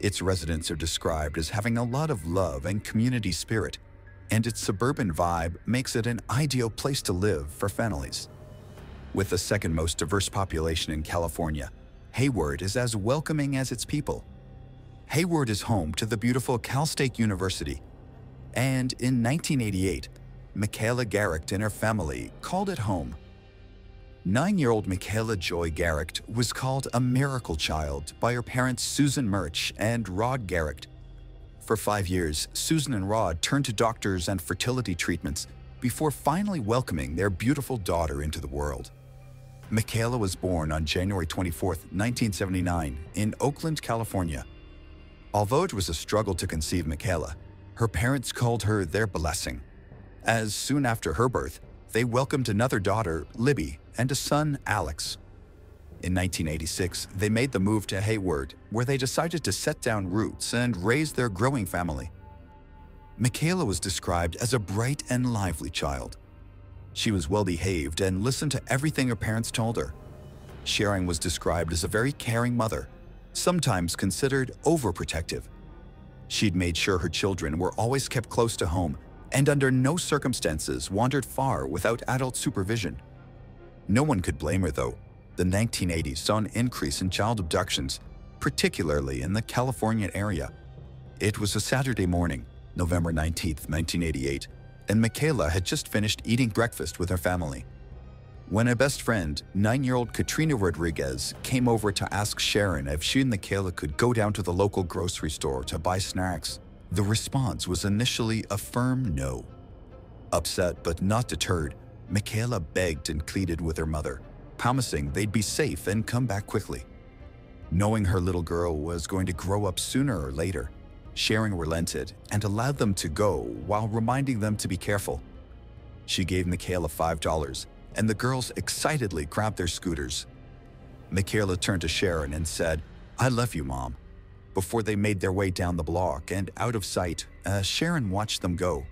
Its residents are described as having a lot of love and community spirit, and its suburban vibe makes it an ideal place to live for families. With the second most diverse population in California, Hayward is as welcoming as its people. Hayward is home to the beautiful Cal State University, and in 1988, Michaela Garecht and her family called it home. Nine-year-old Michaela Joy Garecht was called a miracle child by her parents Susan Murch and Rod Garecht. For five years, Susan and Rod turned to doctors and fertility treatments before finally welcoming their beautiful daughter into the world. Michaela was born on January 24, 1979, in Oakland, California. Although it was a struggle to conceive Michaela, her parents called her their blessing, as soon after her birth, they welcomed another daughter, Libby, and a son, Alex. In 1986, they made the move to Hayward, where they decided to set down roots and raise their growing family. Michaela was described as a bright and lively child. She was well-behaved and listened to everything her parents told her. Sharon was described as a very caring mother, sometimes considered overprotective. She'd made sure her children were always kept close to home and under no circumstances wandered far without adult supervision. No one could blame her, though. The 1980s saw an increase in child abductions, particularly in the California area. It was a Saturday morning, November 19, 1988, and Michaela had just finished eating breakfast with her family. When her best friend, nine-year-old Katrina Rodriguez, came over to ask Sharon if she and Michaela could go down to the local grocery store to buy snacks, the response was initially a firm no. Upset but not deterred, Michaela begged and pleaded with her mother, promising they'd be safe and come back quickly. Knowing her little girl was going to grow up sooner or later, Sharon relented and allowed them to go while reminding them to be careful. She gave Michaela $5, and the girls excitedly grabbed their scooters. Michaela turned to Sharon and said, I love you, Mom before they made their way down the block and out of sight as Sharon watched them go.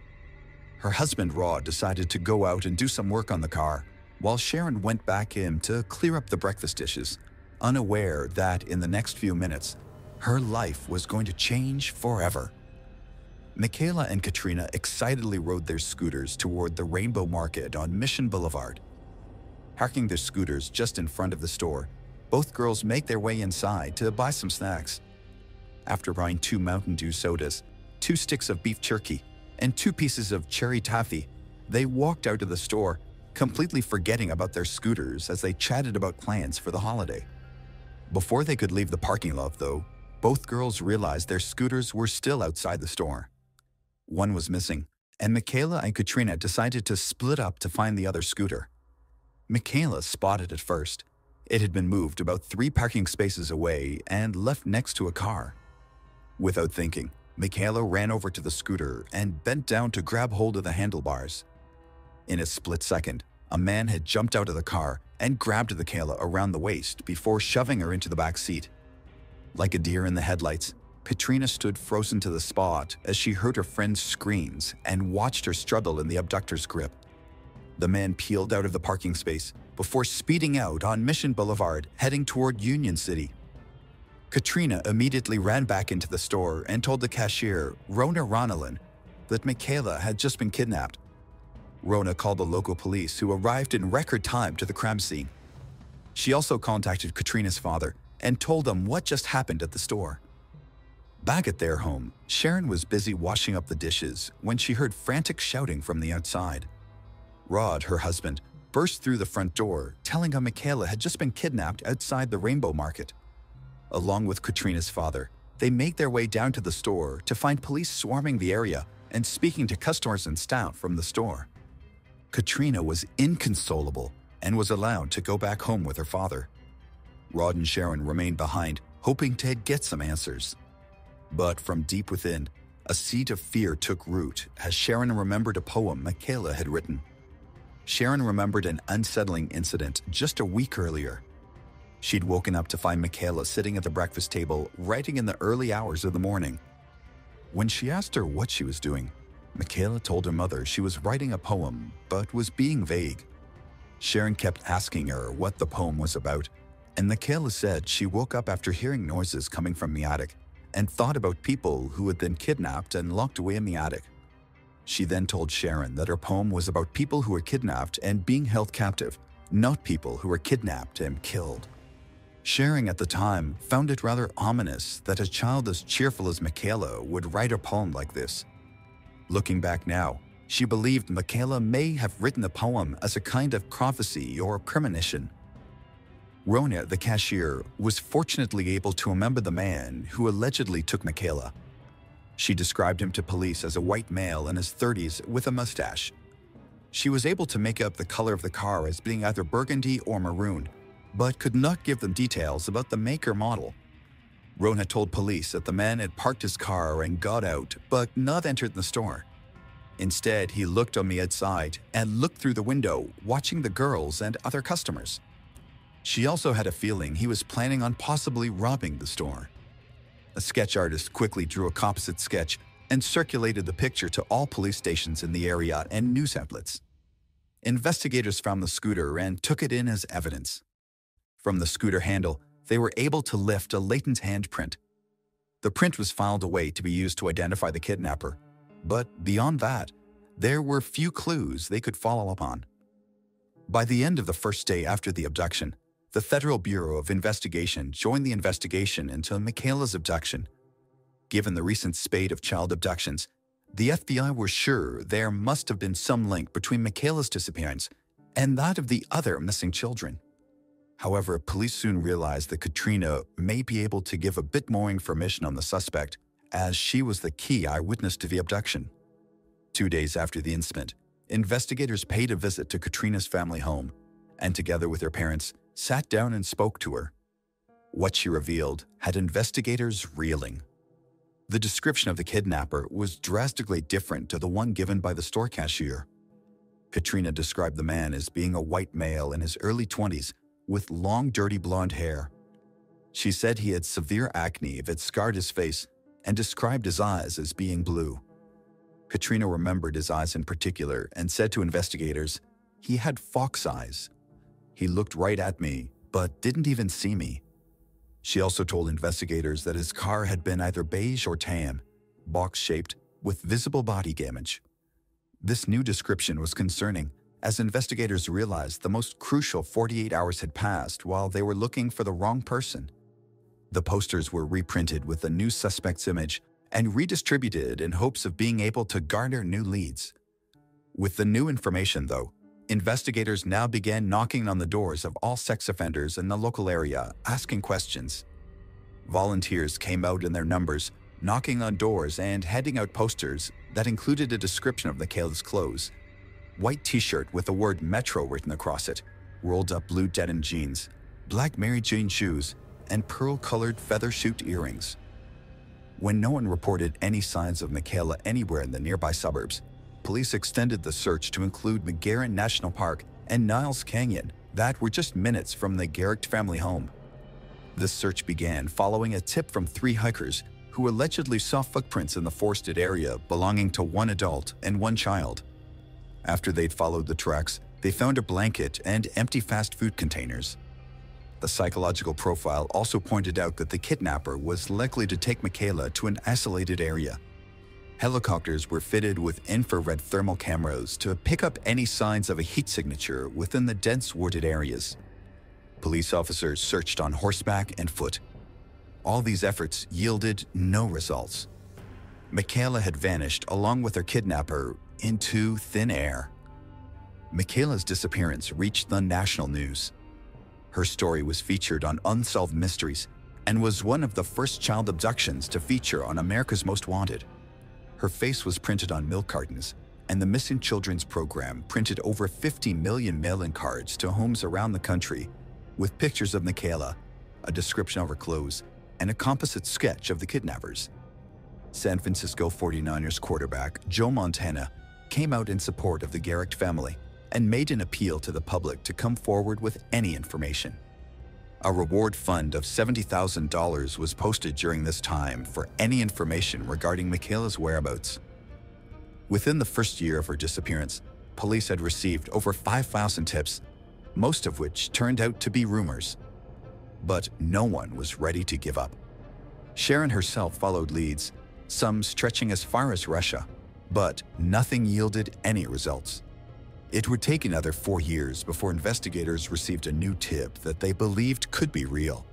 Her husband Rod decided to go out and do some work on the car, while Sharon went back in to clear up the breakfast dishes, unaware that in the next few minutes, her life was going to change forever. Michaela and Katrina excitedly rode their scooters toward the Rainbow Market on Mission Boulevard. Parking their scooters just in front of the store, both girls make their way inside to buy some snacks after buying two Mountain Dew sodas, two sticks of beef jerky, and two pieces of cherry taffy, they walked out of the store, completely forgetting about their scooters as they chatted about plans for the holiday. Before they could leave the parking lot, though, both girls realized their scooters were still outside the store. One was missing, and Michaela and Katrina decided to split up to find the other scooter. Michaela spotted it first. It had been moved about three parking spaces away and left next to a car. Without thinking, Michaela ran over to the scooter and bent down to grab hold of the handlebars. In a split second, a man had jumped out of the car and grabbed Michaela around the waist before shoving her into the back seat. Like a deer in the headlights, Katrina stood frozen to the spot as she heard her friend's screams and watched her struggle in the abductor's grip. The man peeled out of the parking space before speeding out on Mission Boulevard, heading toward Union City. Katrina immediately ran back into the store and told the cashier, Rona Ronalyn, that Michaela had just been kidnapped. Rona called the local police, who arrived in record time to the crime scene. She also contacted Katrina's father and told them what just happened at the store. Back at their home, Sharon was busy washing up the dishes when she heard frantic shouting from the outside. Rod, her husband, burst through the front door, telling her Michaela had just been kidnapped outside the Rainbow Market. Along with Katrina's father, they make their way down to the store to find police swarming the area and speaking to customers and staff from the store. Katrina was inconsolable and was allowed to go back home with her father. Rod and Sharon remained behind, hoping to get some answers. But from deep within, a seed of fear took root as Sharon remembered a poem Michaela had written. Sharon remembered an unsettling incident just a week earlier. She'd woken up to find Michaela sitting at the breakfast table, writing in the early hours of the morning. When she asked her what she was doing, Michaela told her mother she was writing a poem, but was being vague. Sharon kept asking her what the poem was about, and Michaela said she woke up after hearing noises coming from the attic and thought about people who had been kidnapped and locked away in the attic. She then told Sharon that her poem was about people who were kidnapped and being held captive, not people who were kidnapped and killed. Sharon at the time found it rather ominous that a child as cheerful as Michaela would write a poem like this. Looking back now, she believed Michaela may have written the poem as a kind of prophecy or premonition. Rona, the cashier, was fortunately able to remember the man who allegedly took Michaela. She described him to police as a white male in his 30s with a mustache. She was able to make up the color of the car as being either burgundy or maroon, but could not give them details about the make or model. Rona told police that the man had parked his car and got out, but not entered the store. Instead, he looked on the outside and looked through the window, watching the girls and other customers. She also had a feeling he was planning on possibly robbing the store. A sketch artist quickly drew a composite sketch and circulated the picture to all police stations in the area and news outlets. Investigators found the scooter and took it in as evidence. From the scooter handle, they were able to lift a latent handprint. The print was filed away to be used to identify the kidnapper, but beyond that, there were few clues they could follow up on. By the end of the first day after the abduction, the Federal Bureau of Investigation joined the investigation into Michaela's abduction. Given the recent spate of child abductions, the FBI were sure there must have been some link between Michaela's disappearance and that of the other missing children. However, police soon realized that Katrina may be able to give a bit more information on the suspect, as she was the key eyewitness to the abduction. Two days after the incident, investigators paid a visit to Katrina's family home, and together with her parents, sat down and spoke to her. What she revealed had investigators reeling. The description of the kidnapper was drastically different to the one given by the store cashier. Katrina described the man as being a white male in his early 20s with long, dirty blonde hair. She said he had severe acne that scarred his face and described his eyes as being blue. Katrina remembered his eyes in particular and said to investigators, he had fox eyes he looked right at me, but didn't even see me. She also told investigators that his car had been either beige or tan, box-shaped, with visible body damage. This new description was concerning, as investigators realized the most crucial 48 hours had passed while they were looking for the wrong person. The posters were reprinted with the new suspect's image and redistributed in hopes of being able to garner new leads. With the new information, though, Investigators now began knocking on the doors of all sex offenders in the local area, asking questions. Volunteers came out in their numbers, knocking on doors and handing out posters that included a description of the Michaela's clothes. White t-shirt with the word Metro written across it, rolled up blue denim jeans, black Mary Jane shoes, and pearl-colored feather shoot earrings. When no one reported any signs of Michaela anywhere in the nearby suburbs, police extended the search to include McGarren National Park and Niles Canyon that were just minutes from the Garecht family home. The search began following a tip from three hikers who allegedly saw footprints in the forested area belonging to one adult and one child. After they'd followed the tracks, they found a blanket and empty fast food containers. The psychological profile also pointed out that the kidnapper was likely to take Michaela to an isolated area. Helicopters were fitted with infrared thermal cameras to pick up any signs of a heat signature within the dense wooded areas. Police officers searched on horseback and foot. All these efforts yielded no results. Michaela had vanished along with her kidnapper into thin air. Michaela's disappearance reached the national news. Her story was featured on Unsolved Mysteries and was one of the first child abductions to feature on America's Most Wanted. Her face was printed on milk cartons, and the Missing Children's Program printed over 50 million mail-in cards to homes around the country with pictures of Michaela, a description of her clothes, and a composite sketch of the kidnappers. San Francisco 49ers quarterback Joe Montana came out in support of the Garecht family and made an appeal to the public to come forward with any information. A reward fund of $70,000 was posted during this time for any information regarding Michaela's whereabouts. Within the first year of her disappearance, police had received over 5,000 tips, most of which turned out to be rumors. But no one was ready to give up. Sharon herself followed leads, some stretching as far as Russia, but nothing yielded any results. It would take another four years before investigators received a new tip that they believed could be real.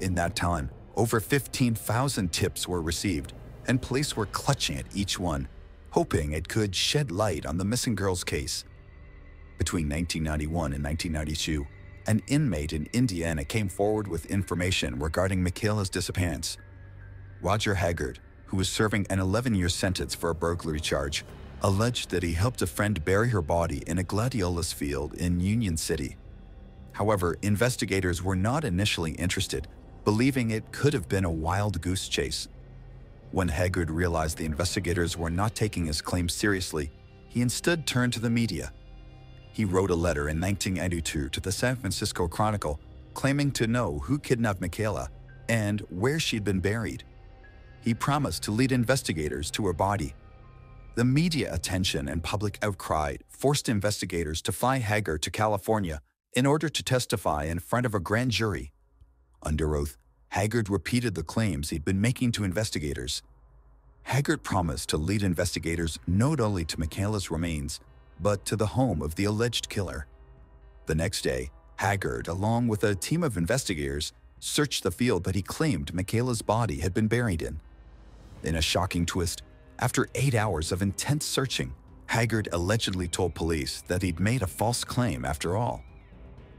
In that time, over 15,000 tips were received, and police were clutching at each one, hoping it could shed light on the missing girl's case. Between 1991 and 1992, an inmate in Indiana came forward with information regarding Michaela's disappearance. Roger Haggard, who was serving an 11-year sentence for a burglary charge, alleged that he helped a friend bury her body in a gladiolus field in Union City. However, investigators were not initially interested, believing it could have been a wild goose chase. When Haggard realized the investigators were not taking his claims seriously, he instead turned to the media. He wrote a letter in 1992 to the San Francisco Chronicle claiming to know who kidnapped Michaela and where she'd been buried. He promised to lead investigators to her body the media attention and public outcry forced investigators to fly Haggard to California in order to testify in front of a grand jury. Under oath, Haggard repeated the claims he'd been making to investigators. Haggard promised to lead investigators not only to Michaela's remains, but to the home of the alleged killer. The next day, Haggard, along with a team of investigators, searched the field that he claimed Michaela's body had been buried in. In a shocking twist, after eight hours of intense searching, Haggard allegedly told police that he'd made a false claim after all.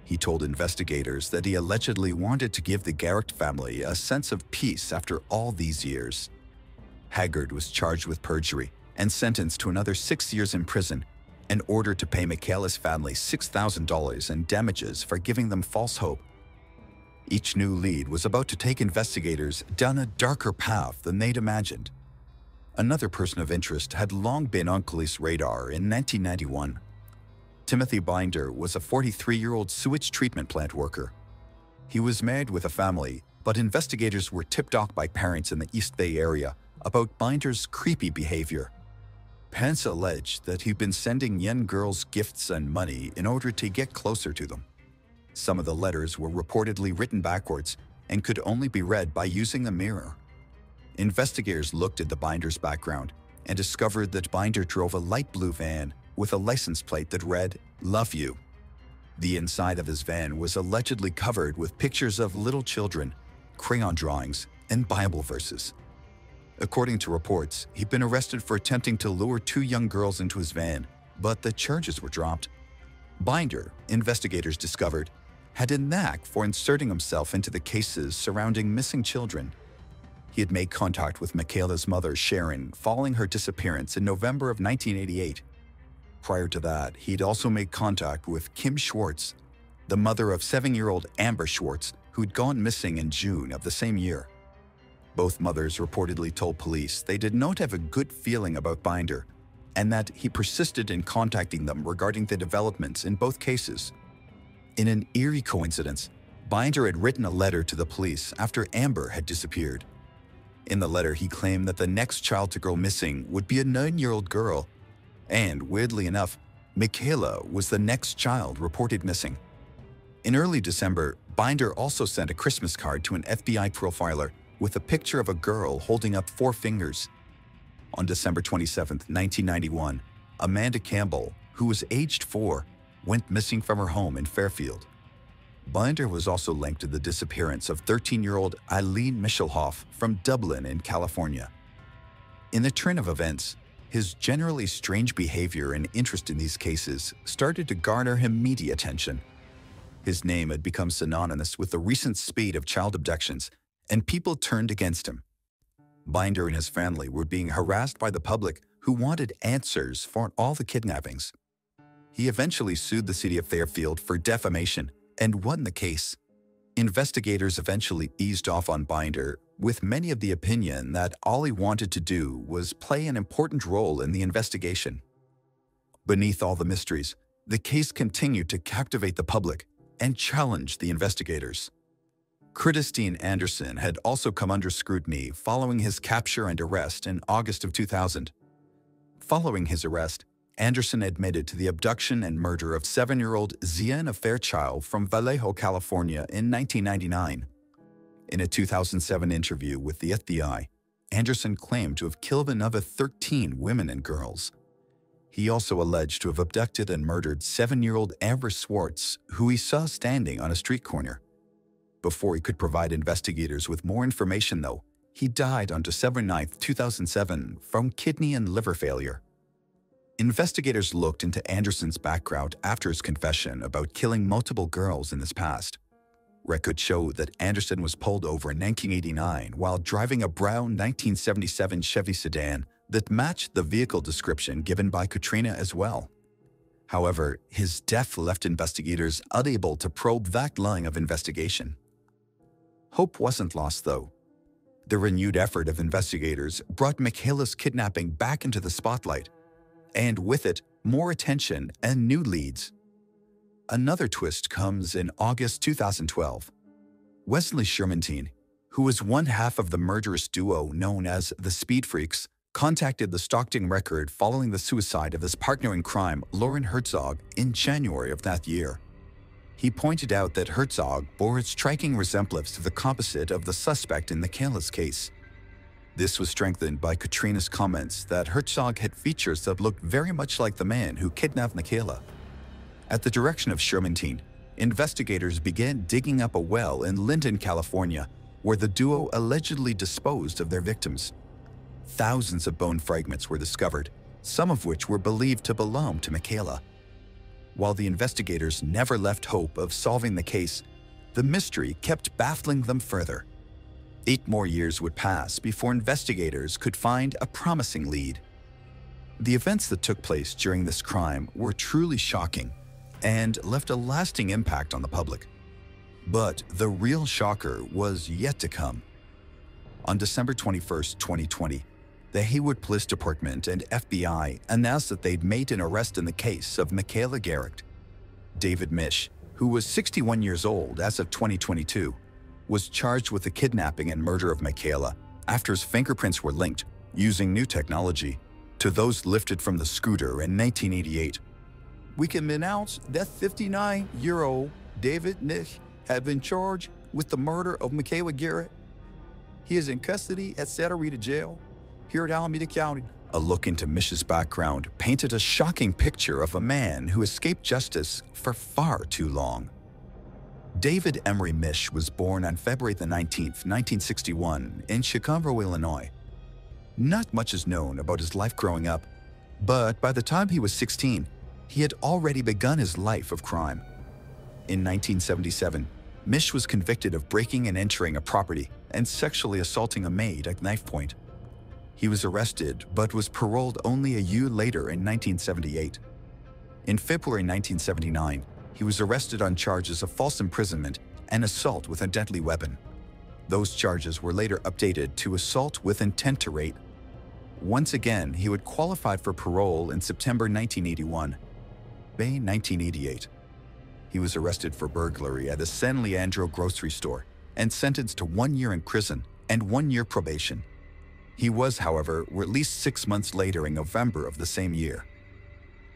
He told investigators that he allegedly wanted to give the Garecht family a sense of peace after all these years. Haggard was charged with perjury and sentenced to another six years in prison and ordered to pay Michaela's family $6,000 in damages for giving them false hope. Each new lead was about to take investigators down a darker path than they'd imagined. Another person of interest had long been on police radar in 1991. Timothy Binder was a 43-year-old sewage treatment plant worker. He was married with a family, but investigators were tipped off by parents in the East Bay area about Binder's creepy behavior. Pence alleged that he'd been sending young girls gifts and money in order to get closer to them. Some of the letters were reportedly written backwards and could only be read by using a mirror. Investigators looked at the binder's background and discovered that Binder drove a light blue van with a license plate that read, Love You. The inside of his van was allegedly covered with pictures of little children, crayon drawings, and Bible verses. According to reports, he'd been arrested for attempting to lure two young girls into his van, but the charges were dropped. Binder, investigators discovered, had a knack for inserting himself into the cases surrounding missing children he had made contact with Michaela's mother, Sharon, following her disappearance in November of 1988. Prior to that, he'd also made contact with Kim Schwartz, the mother of seven-year-old Amber Schwartz, who'd gone missing in June of the same year. Both mothers reportedly told police they did not have a good feeling about Binder and that he persisted in contacting them regarding the developments in both cases. In an eerie coincidence, Binder had written a letter to the police after Amber had disappeared. In the letter, he claimed that the next child to go missing would be a nine-year-old girl. And weirdly enough, Michaela was the next child reported missing. In early December, Binder also sent a Christmas card to an FBI profiler with a picture of a girl holding up four fingers. On December 27, 1991, Amanda Campbell, who was aged four, went missing from her home in Fairfield. Binder was also linked to the disappearance of 13-year-old Ilene Misheloff from Dublin in California. In the trend of events, his generally strange behavior and interest in these cases started to garner him media attention. His name had become synonymous with the recent spate of child abductions, and people turned against him. Binder and his family were being harassed by the public who wanted answers for all the kidnappings. He eventually sued the city of Fairfield for defamation and won the case. Investigators eventually eased off on Binder, with many of the opinion that all he wanted to do was play an important role in the investigation. Beneath all the mysteries, the case continued to captivate the public and challenge the investigators. Dean Anderson had also come under scrutiny following his capture and arrest in August of 2000. Following his arrest, Anderson admitted to the abduction and murder of seven-year-old Xiana Fairchild from Vallejo, California in 1999. In a 2007 interview with the FBI, Anderson claimed to have killed another 13 women and girls. He also alleged to have abducted and murdered seven-year-old Amber Swartz, who he saw standing on a street corner. Before he could provide investigators with more information, though, he died on December 9, 2007, from kidney and liver failure. Investigators looked into Anderson's background after his confession about killing multiple girls in his past. Records show that Anderson was pulled over in 1989 while driving a brown 1977 Chevy sedan that matched the vehicle description given by Katrina as well. However, his death left investigators unable to probe that line of investigation. Hope wasn't lost, though. The renewed effort of investigators brought Michaela's kidnapping back into the spotlight, and with it, more attention and new leads. Another twist comes in August 2012. Wesley Shermantine, who was one half of the murderous duo known as the Speed Freaks, contacted the Stockton Record following the suicide of his partner in crime, Loren Herzog, in January of that year. He pointed out that Herzog bore a striking resemblance to the composite of the suspect in the Kayla's case. This was strengthened by Katrina's comments that Herzog had features that looked very much like the man who kidnapped Michaela. At the direction of Shermantine, investigators began digging up a well in Linden, California, where the duo allegedly disposed of their victims. Thousands of bone fragments were discovered, some of which were believed to belong to Michaela. While the investigators never left hope of solving the case, the mystery kept baffling them further. Eight more years would pass before investigators could find a promising lead. The events that took place during this crime were truly shocking and left a lasting impact on the public. But the real shocker was yet to come. On December 21, 2020, the Hayward Police Department and FBI announced that they'd made an arrest in the case of Michaela Garrett. David Misch, who was 61 years old as of 2022, was charged with the kidnapping and murder of Michaela after his fingerprints were linked, using new technology, to those lifted from the scooter in 1988. We can announce that 59-year-old David Misch had been charged with the murder of Michaela Garrett. He is in custody at Santa Rita Jail here at Alameda County. A look into Misch's background painted a shocking picture of a man who escaped justice for far too long. David Emery Misch was born on February 19, 1961, in Chicago, Illinois. Not much is known about his life growing up, but by the time he was 16, he had already begun his life of crime. In 1977, Misch was convicted of breaking and entering a property and sexually assaulting a maid at knife point. He was arrested but was paroled only a year later in 1978. In February 1979, he was arrested on charges of false imprisonment and assault with a deadly weapon. Those charges were later updated to assault with intent to rape. Once again, he would qualify for parole in September 1981. May 1988. He was arrested for burglary at a San Leandro grocery store and sentenced to one year in prison and one year probation. He was, however, released six months later in November of the same year.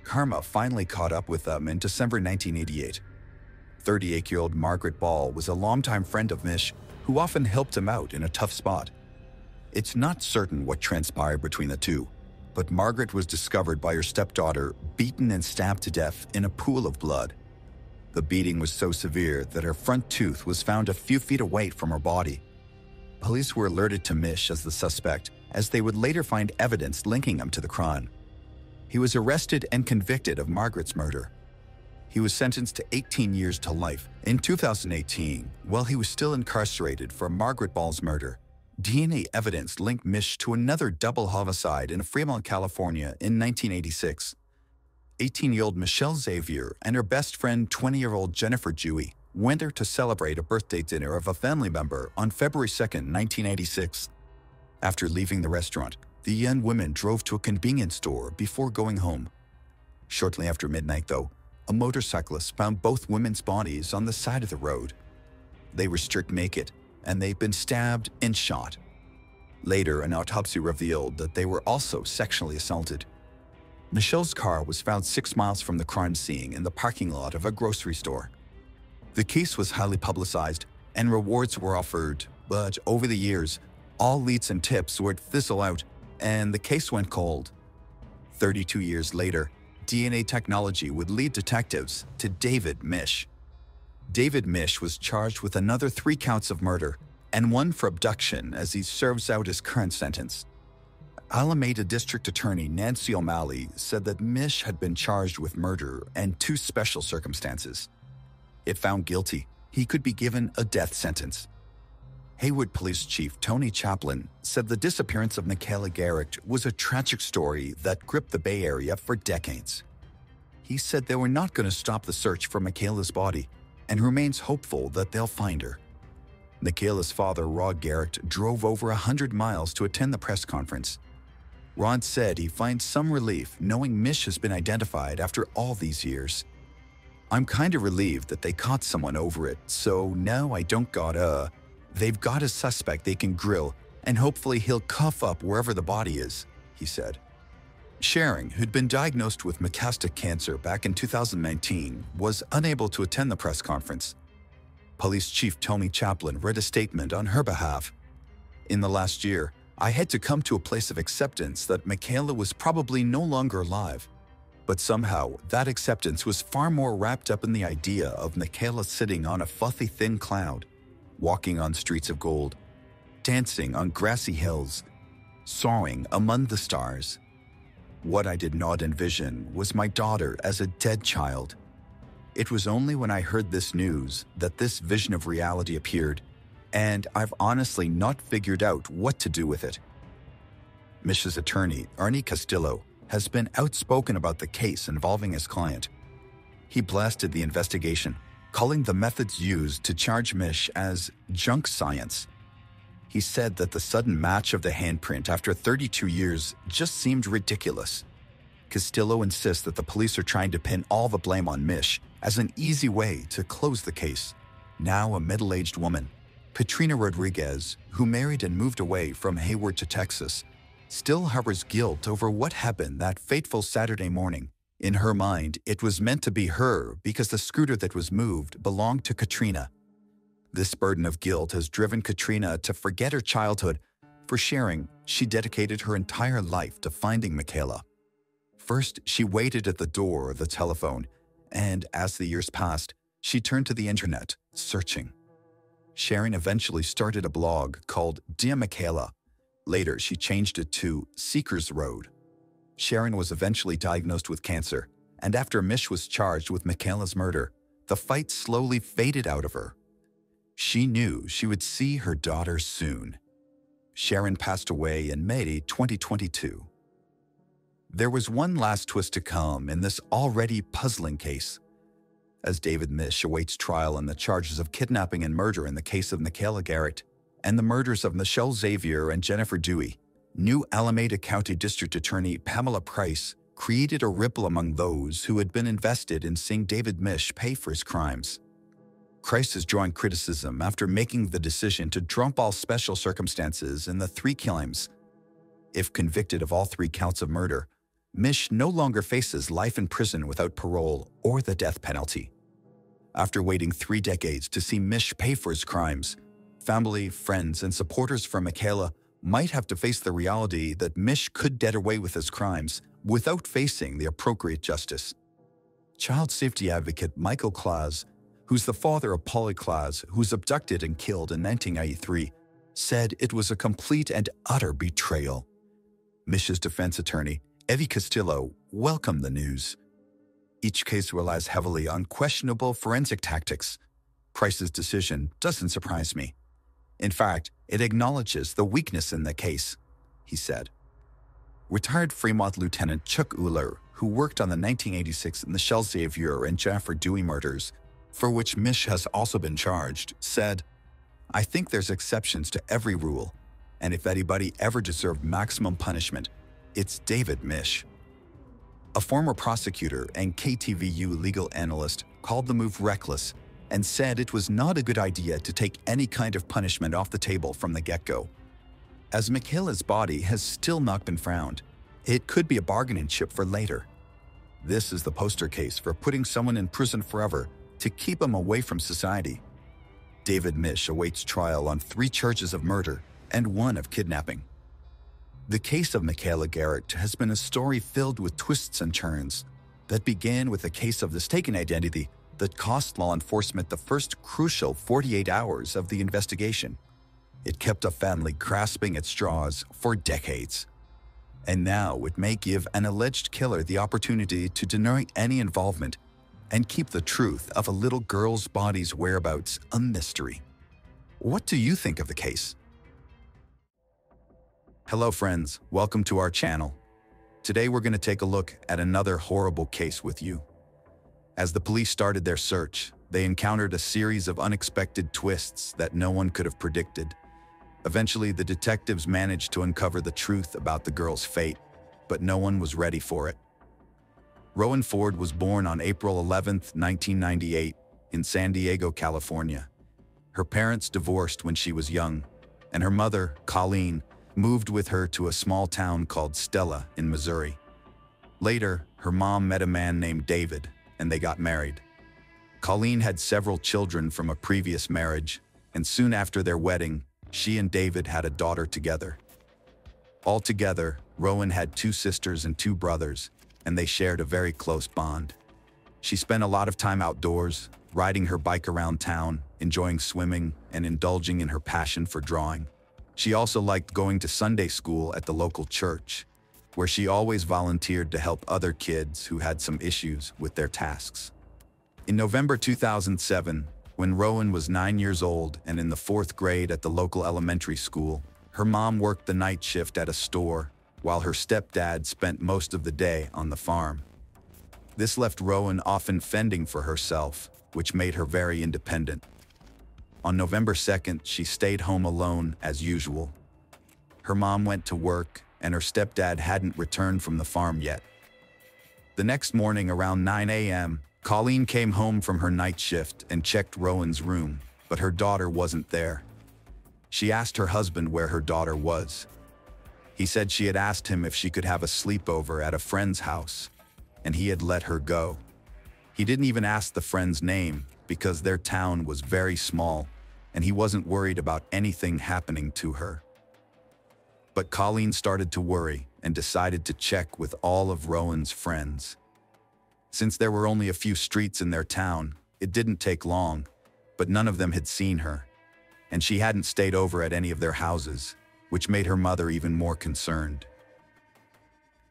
Karma finally caught up with them in December 1988. 38-year-old Margaret Ball was a longtime friend of Misch who often helped him out in a tough spot. It's not certain what transpired between the two, but Margaret was discovered by her stepdaughter beaten and stabbed to death in a pool of blood. The beating was so severe that her front tooth was found a few feet away from her body. Police were alerted to Misch as the suspect, as they would later find evidence linking him to the crime. He was arrested and convicted of Margaret's murder. He was sentenced to 18 years to life in 2018 while he was still incarcerated for Margaret Ball's murder. DNA evidence linked Misch to another double homicide in Fremont, California in 1986. 18-year-old Michelle Xavier and her best friend 20-year-old Jennifer Dewey went there to celebrate a birthday dinner of a family member on February 2, 1986. After leaving the restaurant, the young women drove to a convenience store before going home. Shortly after midnight, though, a motorcyclist found both women's bodies on the side of the road. They were stripped naked and they'd been stabbed and shot. Later, an autopsy revealed that they were also sexually assaulted. Michelle's car was found six miles from the crime scene in the parking lot of a grocery store. The case was highly publicized and rewards were offered, but over the years, all leads and tips would fizzle out and the case went cold. 32 years later, DNA technology would lead detectives to David Misch. David Misch was charged with another three counts of murder and one for abduction as he serves out his current sentence. Alameda District Attorney Nancy O'Malley said that Misch had been charged with murder and two special circumstances. If found guilty, he could be given a death sentence. Hayward Police Chief Tony Chaplin said the disappearance of Michaela Garecht was a tragic story that gripped the Bay Area for decades. He said they were not going to stop the search for Michaela's body and remains hopeful that they'll find her. Michaela's father, Rod Garecht, drove over 100 miles to attend the press conference. Rod said he finds some relief knowing Misch has been identified after all these years. I'm kind of relieved that they caught someone over it, so now I don't gotta. They've got a suspect they can grill, and hopefully he'll cuff up wherever the body is, he said. Sharon, who'd been diagnosed with metastatic cancer back in 2019, was unable to attend the press conference. Police Chief Tony Chaplin read a statement on her behalf. In the last year, I had to come to a place of acceptance that Michaela was probably no longer alive. But somehow, that acceptance was far more wrapped up in the idea of Michaela sitting on a fluffy thin cloud, walking on streets of gold, dancing on grassy hills, soaring among the stars. What I did not envision was my daughter as a dead child. It was only when I heard this news that this vision of reality appeared, and I've honestly not figured out what to do with it. Misch's attorney, Arnie Castillo, has been outspoken about the case involving his client. He blasted the investigation, calling the methods used to charge Misch as junk science. He said that the sudden match of the handprint after 32 years just seemed ridiculous. Castillo insists that the police are trying to pin all the blame on Misch as an easy way to close the case. Now a middle-aged woman, Katrina Rodriguez, who married and moved away from Hayward to Texas, still harbors guilt over what happened that fateful Saturday morning. In her mind, it was meant to be her because the scooter that was moved belonged to Katrina. This burden of guilt has driven Katrina to forget her childhood. For Sharon, she dedicated her entire life to finding Michaela. First, she waited at the door of the telephone, and as the years passed, she turned to the internet, searching. Sharon eventually started a blog called Dear Michaela, Later, she changed it to Seekers Road. Sharon was eventually diagnosed with cancer, and after Misch was charged with Michaela's murder, the fight slowly faded out of her. She knew she would see her daughter soon. Sharon passed away in May 2022. There was one last twist to come in this already puzzling case. As David Misch awaits trial on the charges of kidnapping and murder in the case of Michaela Garecht, and the murders of Michelle Xavier and Jennifer Dewey, new Alameda County District Attorney Pamela Price created a ripple among those who had been invested in seeing David Misch pay for his crimes. Price is drawing criticism after making the decision to drop all special circumstances in the three killings. If convicted of all three counts of murder, Misch no longer faces life in prison without parole or the death penalty. After waiting three decades to see Misch pay for his crimes, family, friends, and supporters from Michaela might have to face the reality that Misch could get away with his crimes without facing the appropriate justice. Child safety advocate Michael Klaas, who's the father of Polly Klaas, who was abducted and killed in 1993, said it was a complete and utter betrayal. Misch's defense attorney, Evie Castillo, welcomed the news. Each case relies heavily on questionable forensic tactics. Price's decision doesn't surprise me. In fact, it acknowledges the weakness in the case, he said. Retired Fremont Lieutenant Chuck Uller, who worked on the 1986 the Michelle Xavier and Jennifer Dewey murders, for which Misch has also been charged, said, I think there's exceptions to every rule, and if anybody ever deserved maximum punishment, it's David Misch. A former prosecutor and KTVU legal analyst called the move reckless and said it was not a good idea to take any kind of punishment off the table from the get-go. As Michaela's body has still not been found, it could be a bargaining chip for later. This is the poster case for putting someone in prison forever to keep them away from society. David Misch awaits trial on three charges of murder and one of kidnapping. The case of Michaela Garecht has been a story filled with twists and turns that began with a case of mistaken identity that cost law enforcement the first crucial 48 hours of the investigation. It kept a family grasping at straws for decades. And now it may give an alleged killer the opportunity to deny any involvement and keep the truth of a little girl's body's whereabouts a mystery. What do you think of the case? Hello friends, welcome to our channel. Today we're going to take a look at another horrible case with you. As the police started their search, they encountered a series of unexpected twists that no one could have predicted. Eventually, the detectives managed to uncover the truth about the girl's fate, but no one was ready for it. Rowan Ford was born on April 11, 1998, in San Diego, California. Her parents divorced when she was young, and her mother, Colleen, moved with her to a small town called Stella in Missouri. Later, her mom met a man named David, and they got married. Colleen had several children from a previous marriage, and soon after their wedding, she and David had a daughter together. Altogether, Rowan had two sisters and two brothers, and they shared a very close bond. She spent a lot of time outdoors, riding her bike around town, enjoying swimming, and indulging in her passion for drawing. She also liked going to Sunday school at the local church, where she always volunteered to help other kids who had some issues with their tasks. In November 2007, when Rowan was nine years old and in the fourth grade at the local elementary school, her mom worked the night shift at a store while her stepdad spent most of the day on the farm. This left Rowan often fending for herself, which made her very independent. On November 2nd, she stayed home alone as usual. Her mom went to work and her stepdad hadn't returned from the farm yet. The next morning around 9 a.m., Colleen came home from her night shift and checked Rowan's room, but her daughter wasn't there. She asked her husband where her daughter was. He said she had asked him if she could have a sleepover at a friend's house, and he had let her go. He didn't even ask the friend's name because their town was very small and he wasn't worried about anything happening to her. But Colleen started to worry and decided to check with all of Rowan's friends. Since there were only a few streets in their town, it didn't take long, but none of them had seen her, and she hadn't stayed over at any of their houses, which made her mother even more concerned.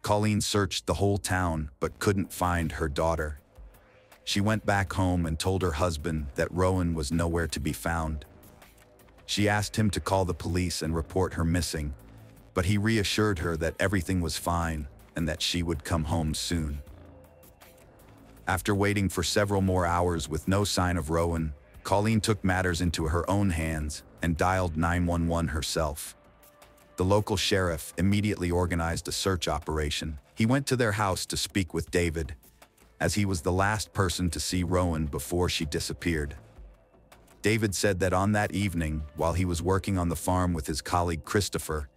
Colleen searched the whole town but couldn't find her daughter. She went back home and told her husband that Rowan was nowhere to be found. She asked him to call the police and report her missing, but he reassured her that everything was fine and that she would come home soon. After waiting for several more hours with no sign of Rowan, Colleen took matters into her own hands and dialed 911 herself. The local sheriff immediately organized a search operation. He went to their house to speak with David, as he was the last person to see Rowan before she disappeared. David said that on that evening, while he was working on the farm with his colleague Christopher,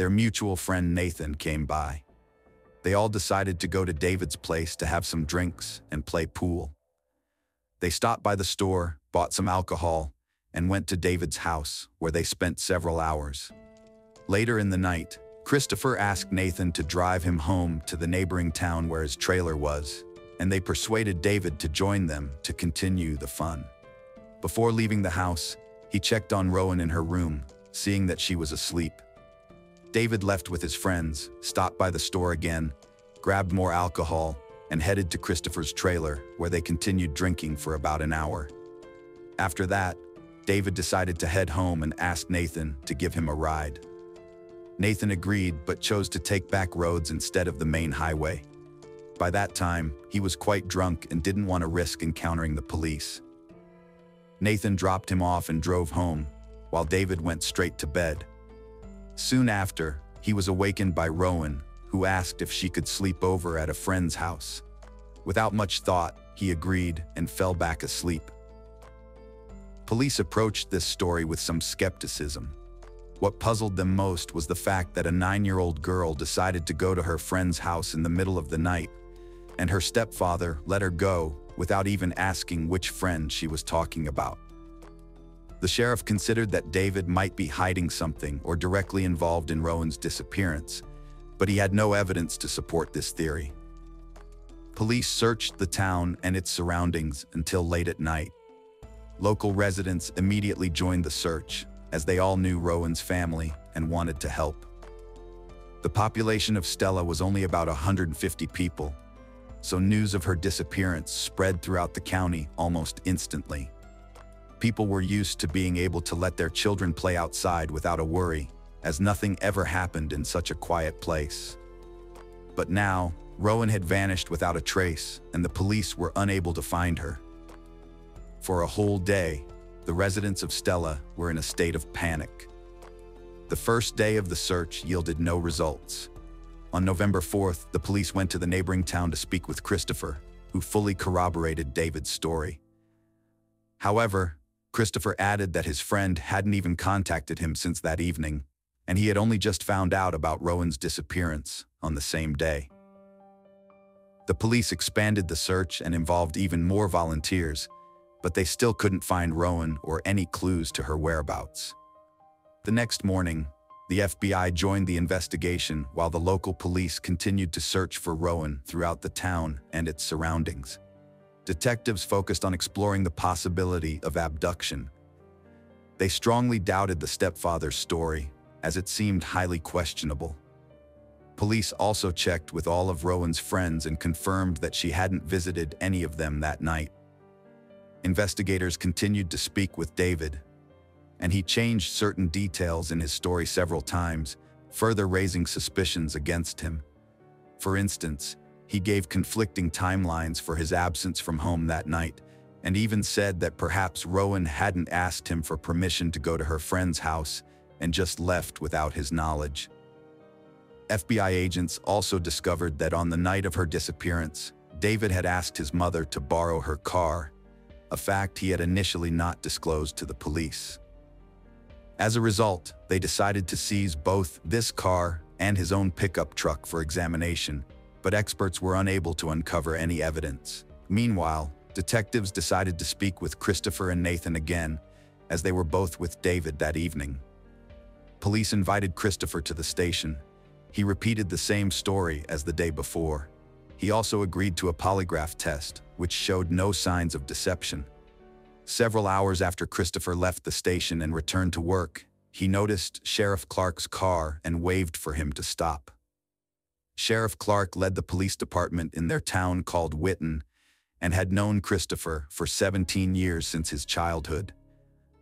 their mutual friend Nathan came by. They all decided to go to David's place to have some drinks and play pool. They stopped by the store, bought some alcohol, and went to David's house, where they spent several hours. Later in the night, Christopher asked Nathan to drive him home to the neighboring town where his trailer was, and they persuaded David to join them to continue the fun. Before leaving the house, he checked on Rowan in her room, seeing that she was asleep. David left with his friends, stopped by the store again, grabbed more alcohol, and headed to Christopher's trailer, where they continued drinking for about an hour. After that, David decided to head home and asked Nathan to give him a ride. Nathan agreed but chose to take back roads instead of the main highway. By that time, he was quite drunk and didn't want to risk encountering the police. Nathan dropped him off and drove home, while David went straight to bed. Soon after, he was awakened by Rowan, who asked if she could sleep over at a friend's house. Without much thought, he agreed and fell back asleep. Police approached this story with some skepticism. What puzzled them most was the fact that a nine-year-old girl decided to go to her friend's house in the middle of the night, and her stepfather let her go without even asking which friend she was talking about. The sheriff considered that David might be hiding something or directly involved in Rowan's disappearance, but he had no evidence to support this theory. Police searched the town and its surroundings until late at night. Local residents immediately joined the search, as they all knew Rowan's family and wanted to help. The population of Stella was only about 150 people, so news of her disappearance spread throughout the county almost instantly. People were used to being able to let their children play outside without a worry, as nothing ever happened in such a quiet place. But now, Rowan had vanished without a trace, and the police were unable to find her. For a whole day, the residents of Stella were in a state of panic. The first day of the search yielded no results, on November 4th, the police went to the neighboring town to speak with Christopher, who fully corroborated David's story. However, Christopher added that his friend hadn't even contacted him since that evening, and he had only just found out about Rowan's disappearance on the same day. The police expanded the search and involved even more volunteers, but they still couldn't find Rowan or any clues to her whereabouts. The next morning, the FBI joined the investigation while the local police continued to search for Rowan throughout the town and its surroundings. Detectives focused on exploring the possibility of abduction. They strongly doubted the stepfather's story, as it seemed highly questionable. Police also checked with all of Rowan's friends and confirmed that she hadn't visited any of them that night. Investigators continued to speak with David, and he changed certain details in his story several times, further raising suspicions against him. For instance, he gave conflicting timelines for his absence from home that night, and even said that perhaps Rowan hadn't asked him for permission to go to her friend's house and just left without his knowledge. FBI agents also discovered that on the night of her disappearance, David had asked his mother to borrow her car, a fact he had initially not disclosed to the police. As a result, they decided to seize both this car and his own pickup truck for examination, but experts were unable to uncover any evidence. Meanwhile, detectives decided to speak with Christopher and Nathan again, as they were both with David that evening. Police invited Christopher to the station. He repeated the same story as the day before. He also agreed to a polygraph test, which showed no signs of deception. Several hours after Christopher left the station and returned to work, he noticed Sheriff Clark's car and waved for him to stop. Sheriff Clark led the police department in their town called Wheaton and had known Christopher for 17 years since his childhood.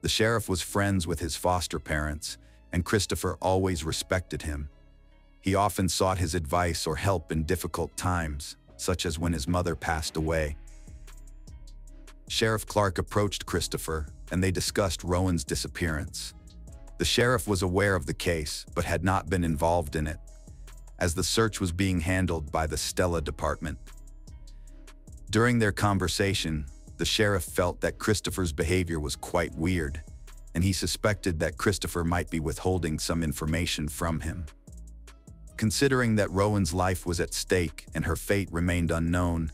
The sheriff was friends with his foster parents, and Christopher always respected him. He often sought his advice or help in difficult times, such as when his mother passed away. Sheriff Clark approached Christopher, and they discussed Rowan's disappearance. The sheriff was aware of the case, but had not been involved in it, as the search was being handled by the Stella Department. During their conversation, the sheriff felt that Christopher's behavior was quite weird, and he suspected that Christopher might be withholding some information from him. Considering that Rowan's life was at stake and her fate remained unknown,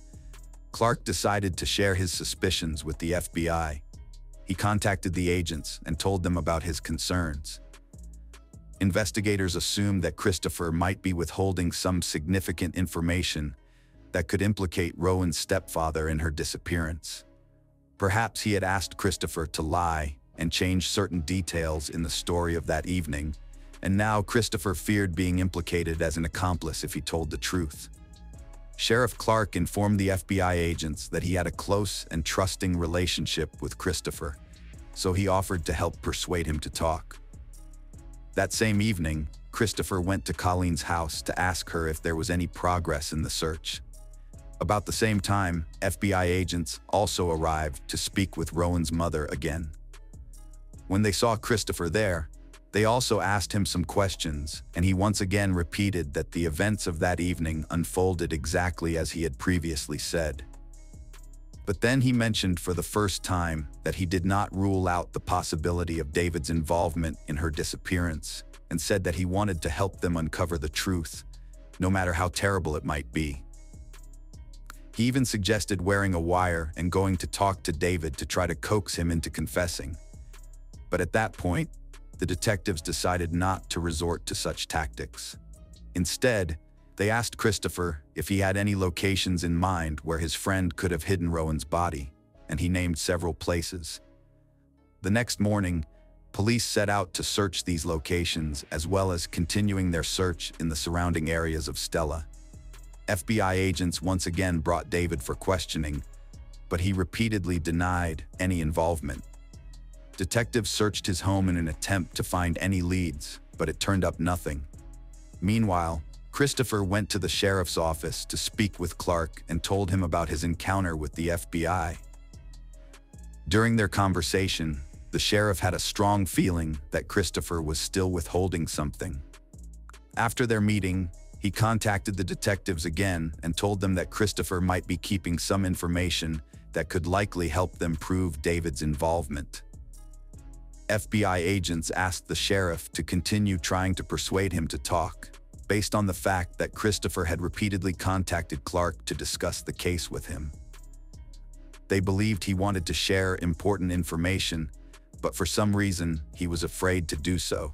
Clark decided to share his suspicions with the FBI. He contacted the agents and told them about his concerns. Investigators assumed that Christopher might be withholding some significant information that could implicate Rowan's stepfather in her disappearance. Perhaps he had asked Christopher to lie and change certain details in the story of that evening, and now Christopher feared being implicated as an accomplice if he told the truth. Sheriff Clark informed the FBI agents that he had a close and trusting relationship with Christopher, so he offered to help persuade him to talk. That same evening, Christopher went to Colleen's house to ask her if there was any progress in the search. About the same time, FBI agents also arrived to speak with Rowan's mother again. When they saw Christopher there, they also asked him some questions, and he once again repeated that the events of that evening unfolded exactly as he had previously said. But then he mentioned for the first time that he did not rule out the possibility of David's involvement in her disappearance, and said that he wanted to help them uncover the truth, no matter how terrible it might be. He even suggested wearing a wire and going to talk to David to try to coax him into confessing. But at that point, the detectives decided not to resort to such tactics. Instead, they asked Christopher if he had any locations in mind where his friend could have hidden Rowan's body, and he named several places. The next morning, police set out to search these locations as well as continuing their search in the surrounding areas of Stella. FBI agents once again brought David for questioning, but he repeatedly denied any involvement. Detectives searched his home in an attempt to find any leads, but it turned up nothing. Meanwhile, Christopher went to the sheriff's office to speak with Clark and told him about his encounter with the FBI. During their conversation, the sheriff had a strong feeling that Christopher was still withholding something. After their meeting, he contacted the detectives again and told them that Christopher might be keeping some information that could likely help them prove David's involvement. FBI agents asked the sheriff to continue trying to persuade him to talk, based on the fact that Christopher had repeatedly contacted Clark to discuss the case with him. They believed he wanted to share important information, but for some reason, he was afraid to do so.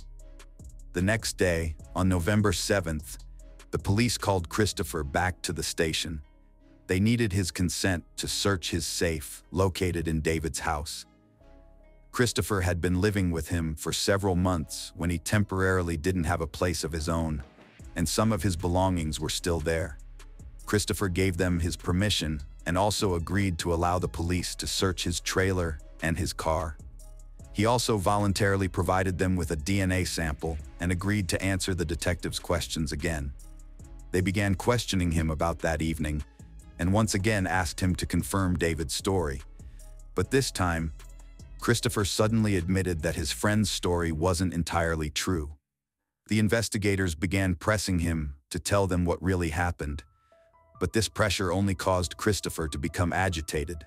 The next day, on November 7th, the police called Christopher back to the station. They needed his consent to search his safe, located in David's house. Christopher had been living with him for several months when he temporarily didn't have a place of his own, and some of his belongings were still there. Christopher gave them his permission and also agreed to allow the police to search his trailer and his car. He also voluntarily provided them with a DNA sample and agreed to answer the detective's questions again. They began questioning him about that evening and once again asked him to confirm David's story. But this time, Christopher suddenly admitted that his friend's story wasn't entirely true. The investigators began pressing him to tell them what really happened, but this pressure only caused Christopher to become agitated.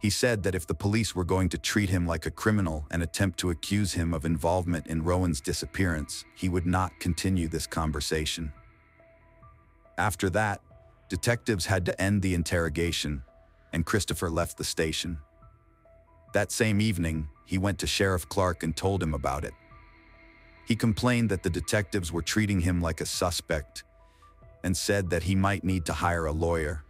He said that if the police were going to treat him like a criminal and attempt to accuse him of involvement in Rowan's disappearance, he would not continue this conversation. After that, detectives had to end the interrogation, and Christopher left the station. That same evening, he went to Sheriff Clark and told him about it. He complained that the detectives were treating him like a suspect and said that he might need to hire a lawyer.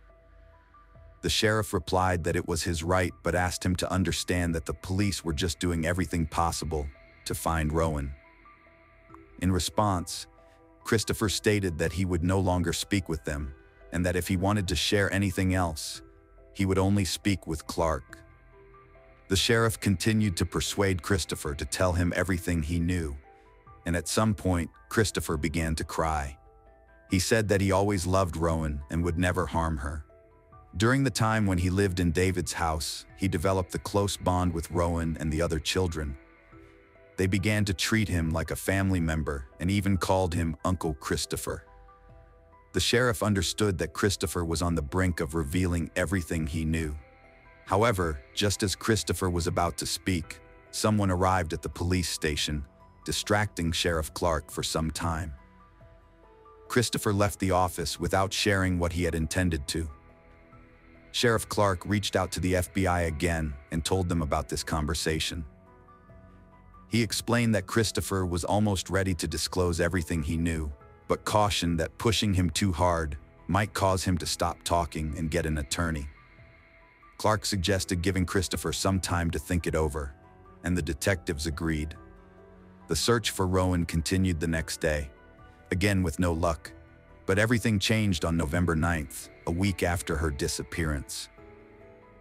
The sheriff replied that it was his right but asked him to understand that the police were just doing everything possible to find Rowan. In response, Christopher stated that he would no longer speak with them and that if he wanted to share anything else, he would only speak with Clark. The sheriff continued to persuade Christopher to tell him everything he knew, and at some point, Christopher began to cry. He said that he always loved Rowan and would never harm her. During the time when he lived in David's house, he developed a close bond with Rowan and the other children. They began to treat him like a family member and even called him Uncle Christopher. The sheriff understood that Christopher was on the brink of revealing everything he knew. However, just as Christopher was about to speak, someone arrived at the police station, distracting Sheriff Clark for some time. Christopher left the office without sharing what he had intended to. Sheriff Clark reached out to the FBI again and told them about this conversation. He explained that Christopher was almost ready to disclose everything he knew, but cautioned that pushing him too hard might cause him to stop talking and get an attorney. Clark suggested giving Christopher some time to think it over, and the detectives agreed. The search for Rowan continued the next day, again with no luck, but everything changed on November 9th, a week after her disappearance.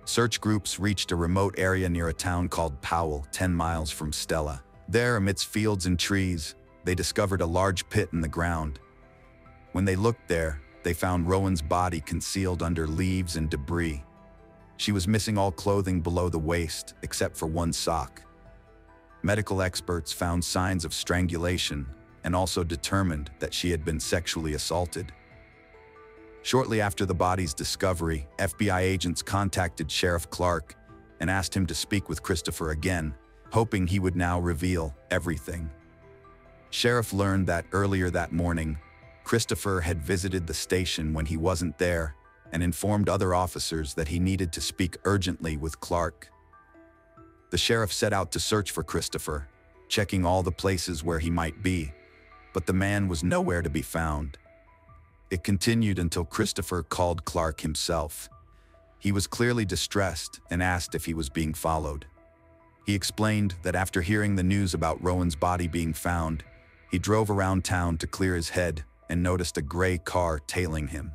Search groups reached a remote area near a town called Powell, 10 miles from Stella. There, amidst fields and trees, they discovered a large pit in the ground. When they looked there, they found Rowan's body concealed under leaves and debris. She was missing all clothing below the waist, except for one sock. Medical experts found signs of strangulation and also determined that she had been sexually assaulted. Shortly after the body's discovery, FBI agents contacted Sheriff Clark and asked him to speak with Christopher again, hoping he would now reveal everything. Sheriff learned that earlier that morning, Christopher had visited the station when he wasn't there and informed other officers that he needed to speak urgently with Clark. The sheriff set out to search for Christopher, checking all the places where he might be, but the man was nowhere to be found. It continued until Christopher called Clark himself. He was clearly distressed and asked if he was being followed. He explained that after hearing the news about Rowan's body being found, he drove around town to clear his head and noticed a gray car tailing him.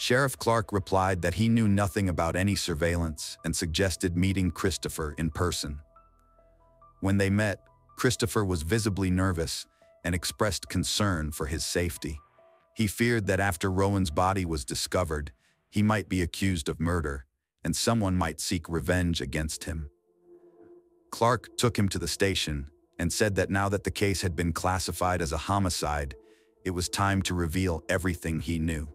Sheriff Clark replied that he knew nothing about any surveillance and suggested meeting Christopher in person. When they met, Christopher was visibly nervous and expressed concern for his safety. He feared that after Rowan's body was discovered, he might be accused of murder, and someone might seek revenge against him. Clark took him to the station and said that now that the case had been classified as a homicide, it was time to reveal everything he knew.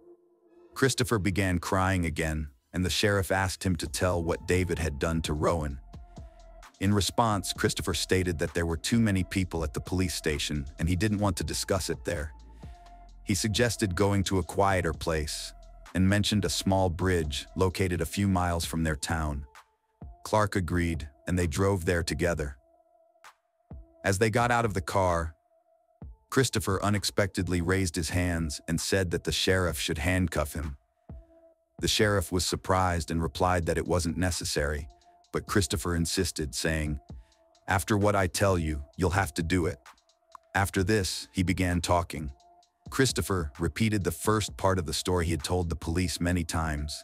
Christopher began crying again, and the sheriff asked him to tell what David had done to Rowan. In response, Christopher stated that there were too many people at the police station and he didn't want to discuss it there. He suggested going to a quieter place and mentioned a small bridge located a few miles from their town. Clark agreed, and they drove there together. As they got out of the car, Christopher unexpectedly raised his hands and said that the sheriff should handcuff him. The sheriff was surprised and replied that it wasn't necessary, but Christopher insisted, saying, After what I tell you, you'll have to do it. After this, he began talking. Christopher repeated the first part of the story he had told the police many times.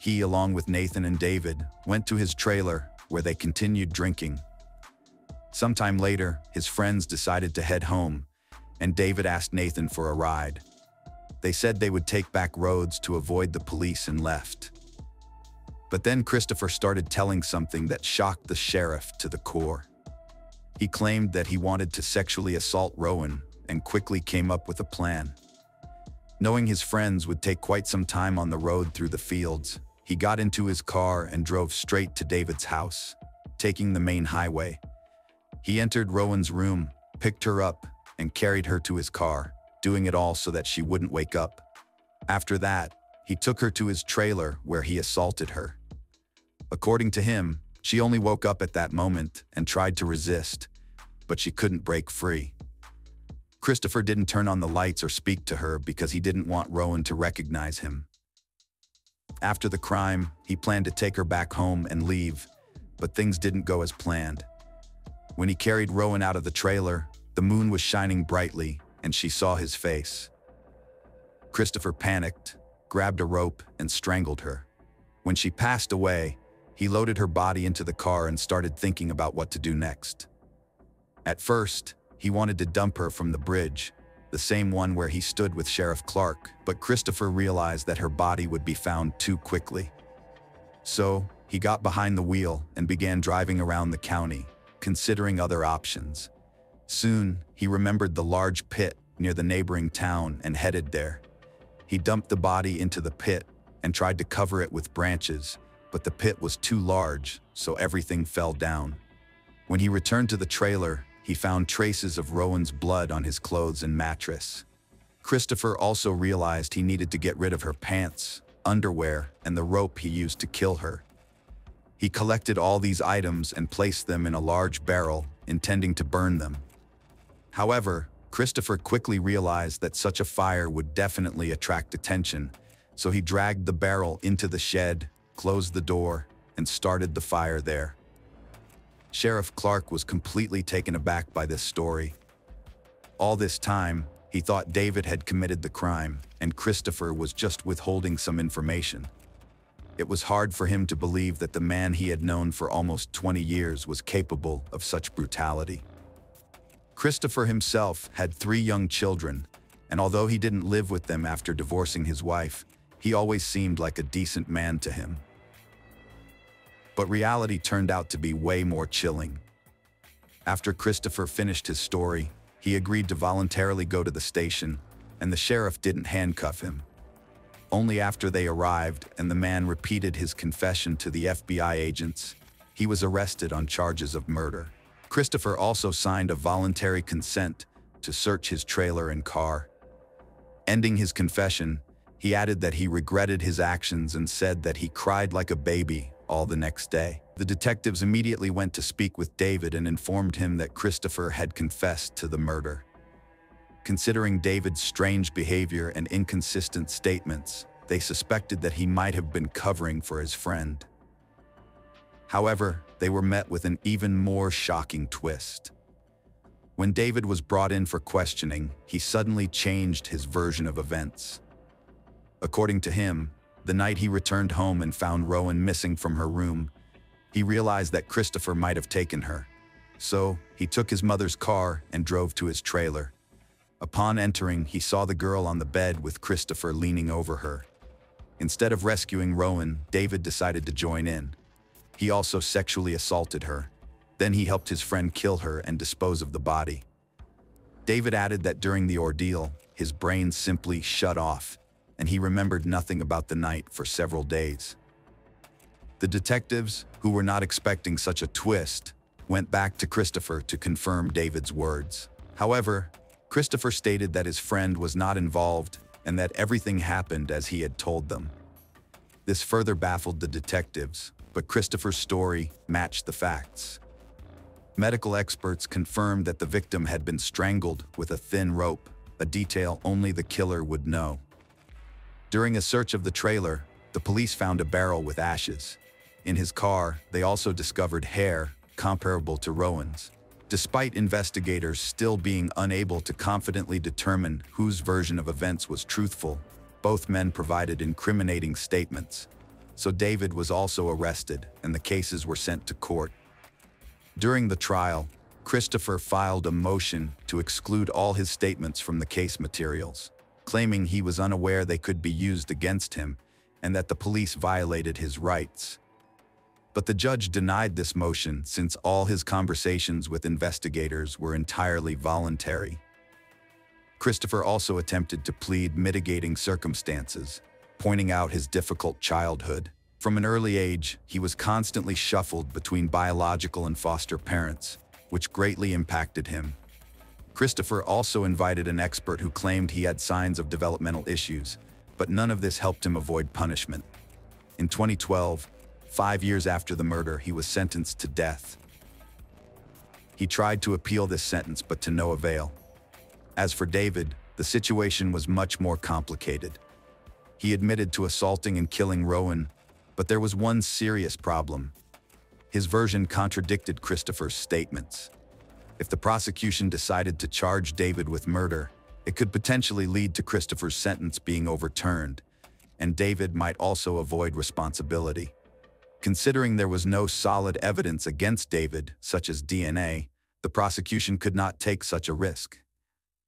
He, along with Nathan and David, went to his trailer where they continued drinking. Sometime later, his friends decided to head home, and David asked Nathan for a ride. They said they would take back roads to avoid the police and left. But then Christopher started telling something that shocked the sheriff to the core. He claimed that he wanted to sexually assault Rowan and quickly came up with a plan. Knowing his friends would take quite some time on the road through the fields, he got into his car and drove straight to David's house, taking the main highway. He entered Rowan's room, picked her up, and carried her to his car, doing it all so that she wouldn't wake up. After that, he took her to his trailer where he assaulted her. According to him, she only woke up at that moment and tried to resist, but she couldn't break free. Christopher didn't turn on the lights or speak to her because he didn't want Rowan to recognize him. After the crime, he planned to take her back home and leave, but things didn't go as planned. When he carried Rowan out of the trailer, the moon was shining brightly and she saw his face. Christopher panicked, grabbed a rope, and strangled her. When she passed away, he loaded her body into the car and started thinking about what to do next. At first, he wanted to dump her from the bridge, the same one where he stood with Sheriff Clark, but Christopher realized that her body would be found too quickly. So, he got behind the wheel and began driving around the county, considering other options. Soon, he remembered the large pit near the neighboring town and headed there. He dumped the body into the pit and tried to cover it with branches, but the pit was too large, so everything fell down. When he returned to the trailer, he found traces of Rowan's blood on his clothes and mattress. Christopher also realized he needed to get rid of her pants, underwear and the rope he used to kill her. He collected all these items and placed them in a large barrel, intending to burn them. However, Christopher quickly realized that such a fire would definitely attract attention, so he dragged the barrel into the shed, closed the door, and started the fire there. Sheriff Clark was completely taken aback by this story. All this time, he thought David had committed the crime, and Christopher was just withholding some information. It was hard for him to believe that the man he had known for almost 20 years was capable of such brutality. Christopher himself had three young children, and although he didn't live with them after divorcing his wife, he always seemed like a decent man to him. But reality turned out to be way more chilling. After Christopher finished his story, he agreed to voluntarily go to the station, and the sheriff didn't handcuff him. Only after they arrived and the man repeated his confession to the FBI agents, he was arrested on charges of murder. Christopher also signed a voluntary consent to search his trailer and car. Ending his confession, he added that he regretted his actions and said that he cried like a baby all the next day. The detectives immediately went to speak with David and informed him that Christopher had confessed to the murder. Considering David's strange behavior and inconsistent statements, they suspected that he might have been covering for his friend. However, they were met with an even more shocking twist. When David was brought in for questioning, he suddenly changed his version of events. According to him, the night he returned home and found Rowan missing from her room, he realized that Christopher might have taken her. So, he took his mother's car and drove to his trailer. Upon entering, he saw the girl on the bed with Christopher leaning over her. Instead of rescuing Rowan, David decided to join in. He also sexually assaulted her. Then he helped his friend kill her and dispose of the body. David added that during the ordeal, his brain simply shut off, and he remembered nothing about the night for several days. The detectives, who were not expecting such a twist, went back to Christopher to confirm David's words. However, Christopher stated that his friend was not involved and that everything happened as he had told them. This further baffled the detectives, but Christopher's story matched the facts. Medical experts confirmed that the victim had been strangled with a thin rope, a detail only the killer would know. During a search of the trailer, the police found a barrel with ashes, in his car, they also discovered hair comparable to Rowan's. Despite investigators still being unable to confidently determine whose version of events was truthful, both men provided incriminating statements. So David was also arrested and the cases were sent to court. During the trial, Christopher filed a motion to exclude all his statements from the case materials, claiming he was unaware they could be used against him and that the police violated his rights. But the judge denied this motion since all his conversations with investigators were entirely voluntary. Christopher also attempted to plead mitigating circumstances, pointing out his difficult childhood. From an early age, he was constantly shuffled between biological and foster parents, which greatly impacted him. Christopher also invited an expert who claimed he had signs of developmental issues, but none of this helped him avoid punishment. In 2012, Five years after the murder, he was sentenced to death. He tried to appeal this sentence, but to no avail. As for David, the situation was much more complicated. He admitted to assaulting and killing Rowan, but there was one serious problem. His version contradicted Christopher's statements. If the prosecution decided to charge David with murder, it could potentially lead to Christopher's sentence being overturned, and David might also avoid responsibility. Considering there was no solid evidence against David, such as DNA, the prosecution could not take such a risk.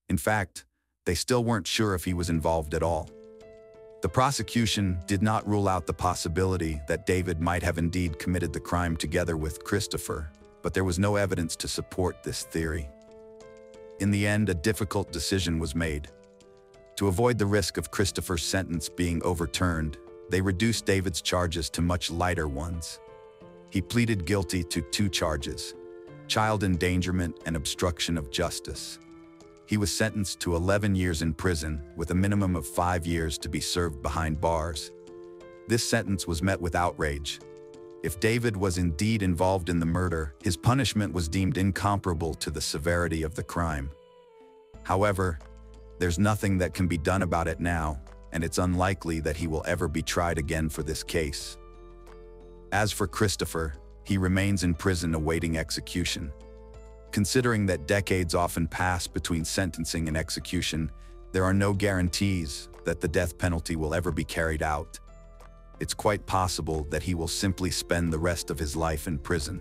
In fact, they still weren't sure if he was involved at all. The prosecution did not rule out the possibility that David might have indeed committed the crime together with Christopher, but there was no evidence to support this theory. In the end, a difficult decision was made. To avoid the risk of Christopher's sentence being overturned, they reduced David's charges to much lighter ones. He pleaded guilty to two charges, child endangerment and obstruction of justice. He was sentenced to 11 years in prison with a minimum of five years to be served behind bars. This sentence was met with outrage. If David was indeed involved in the murder, his punishment was deemed incomparable to the severity of the crime. However, there's nothing that can be done about it now, and it's unlikely that he will ever be tried again for this case. As for Christopher, he remains in prison awaiting execution. Considering that decades often pass between sentencing and execution, there are no guarantees that the death penalty will ever be carried out. It's quite possible that he will simply spend the rest of his life in prison.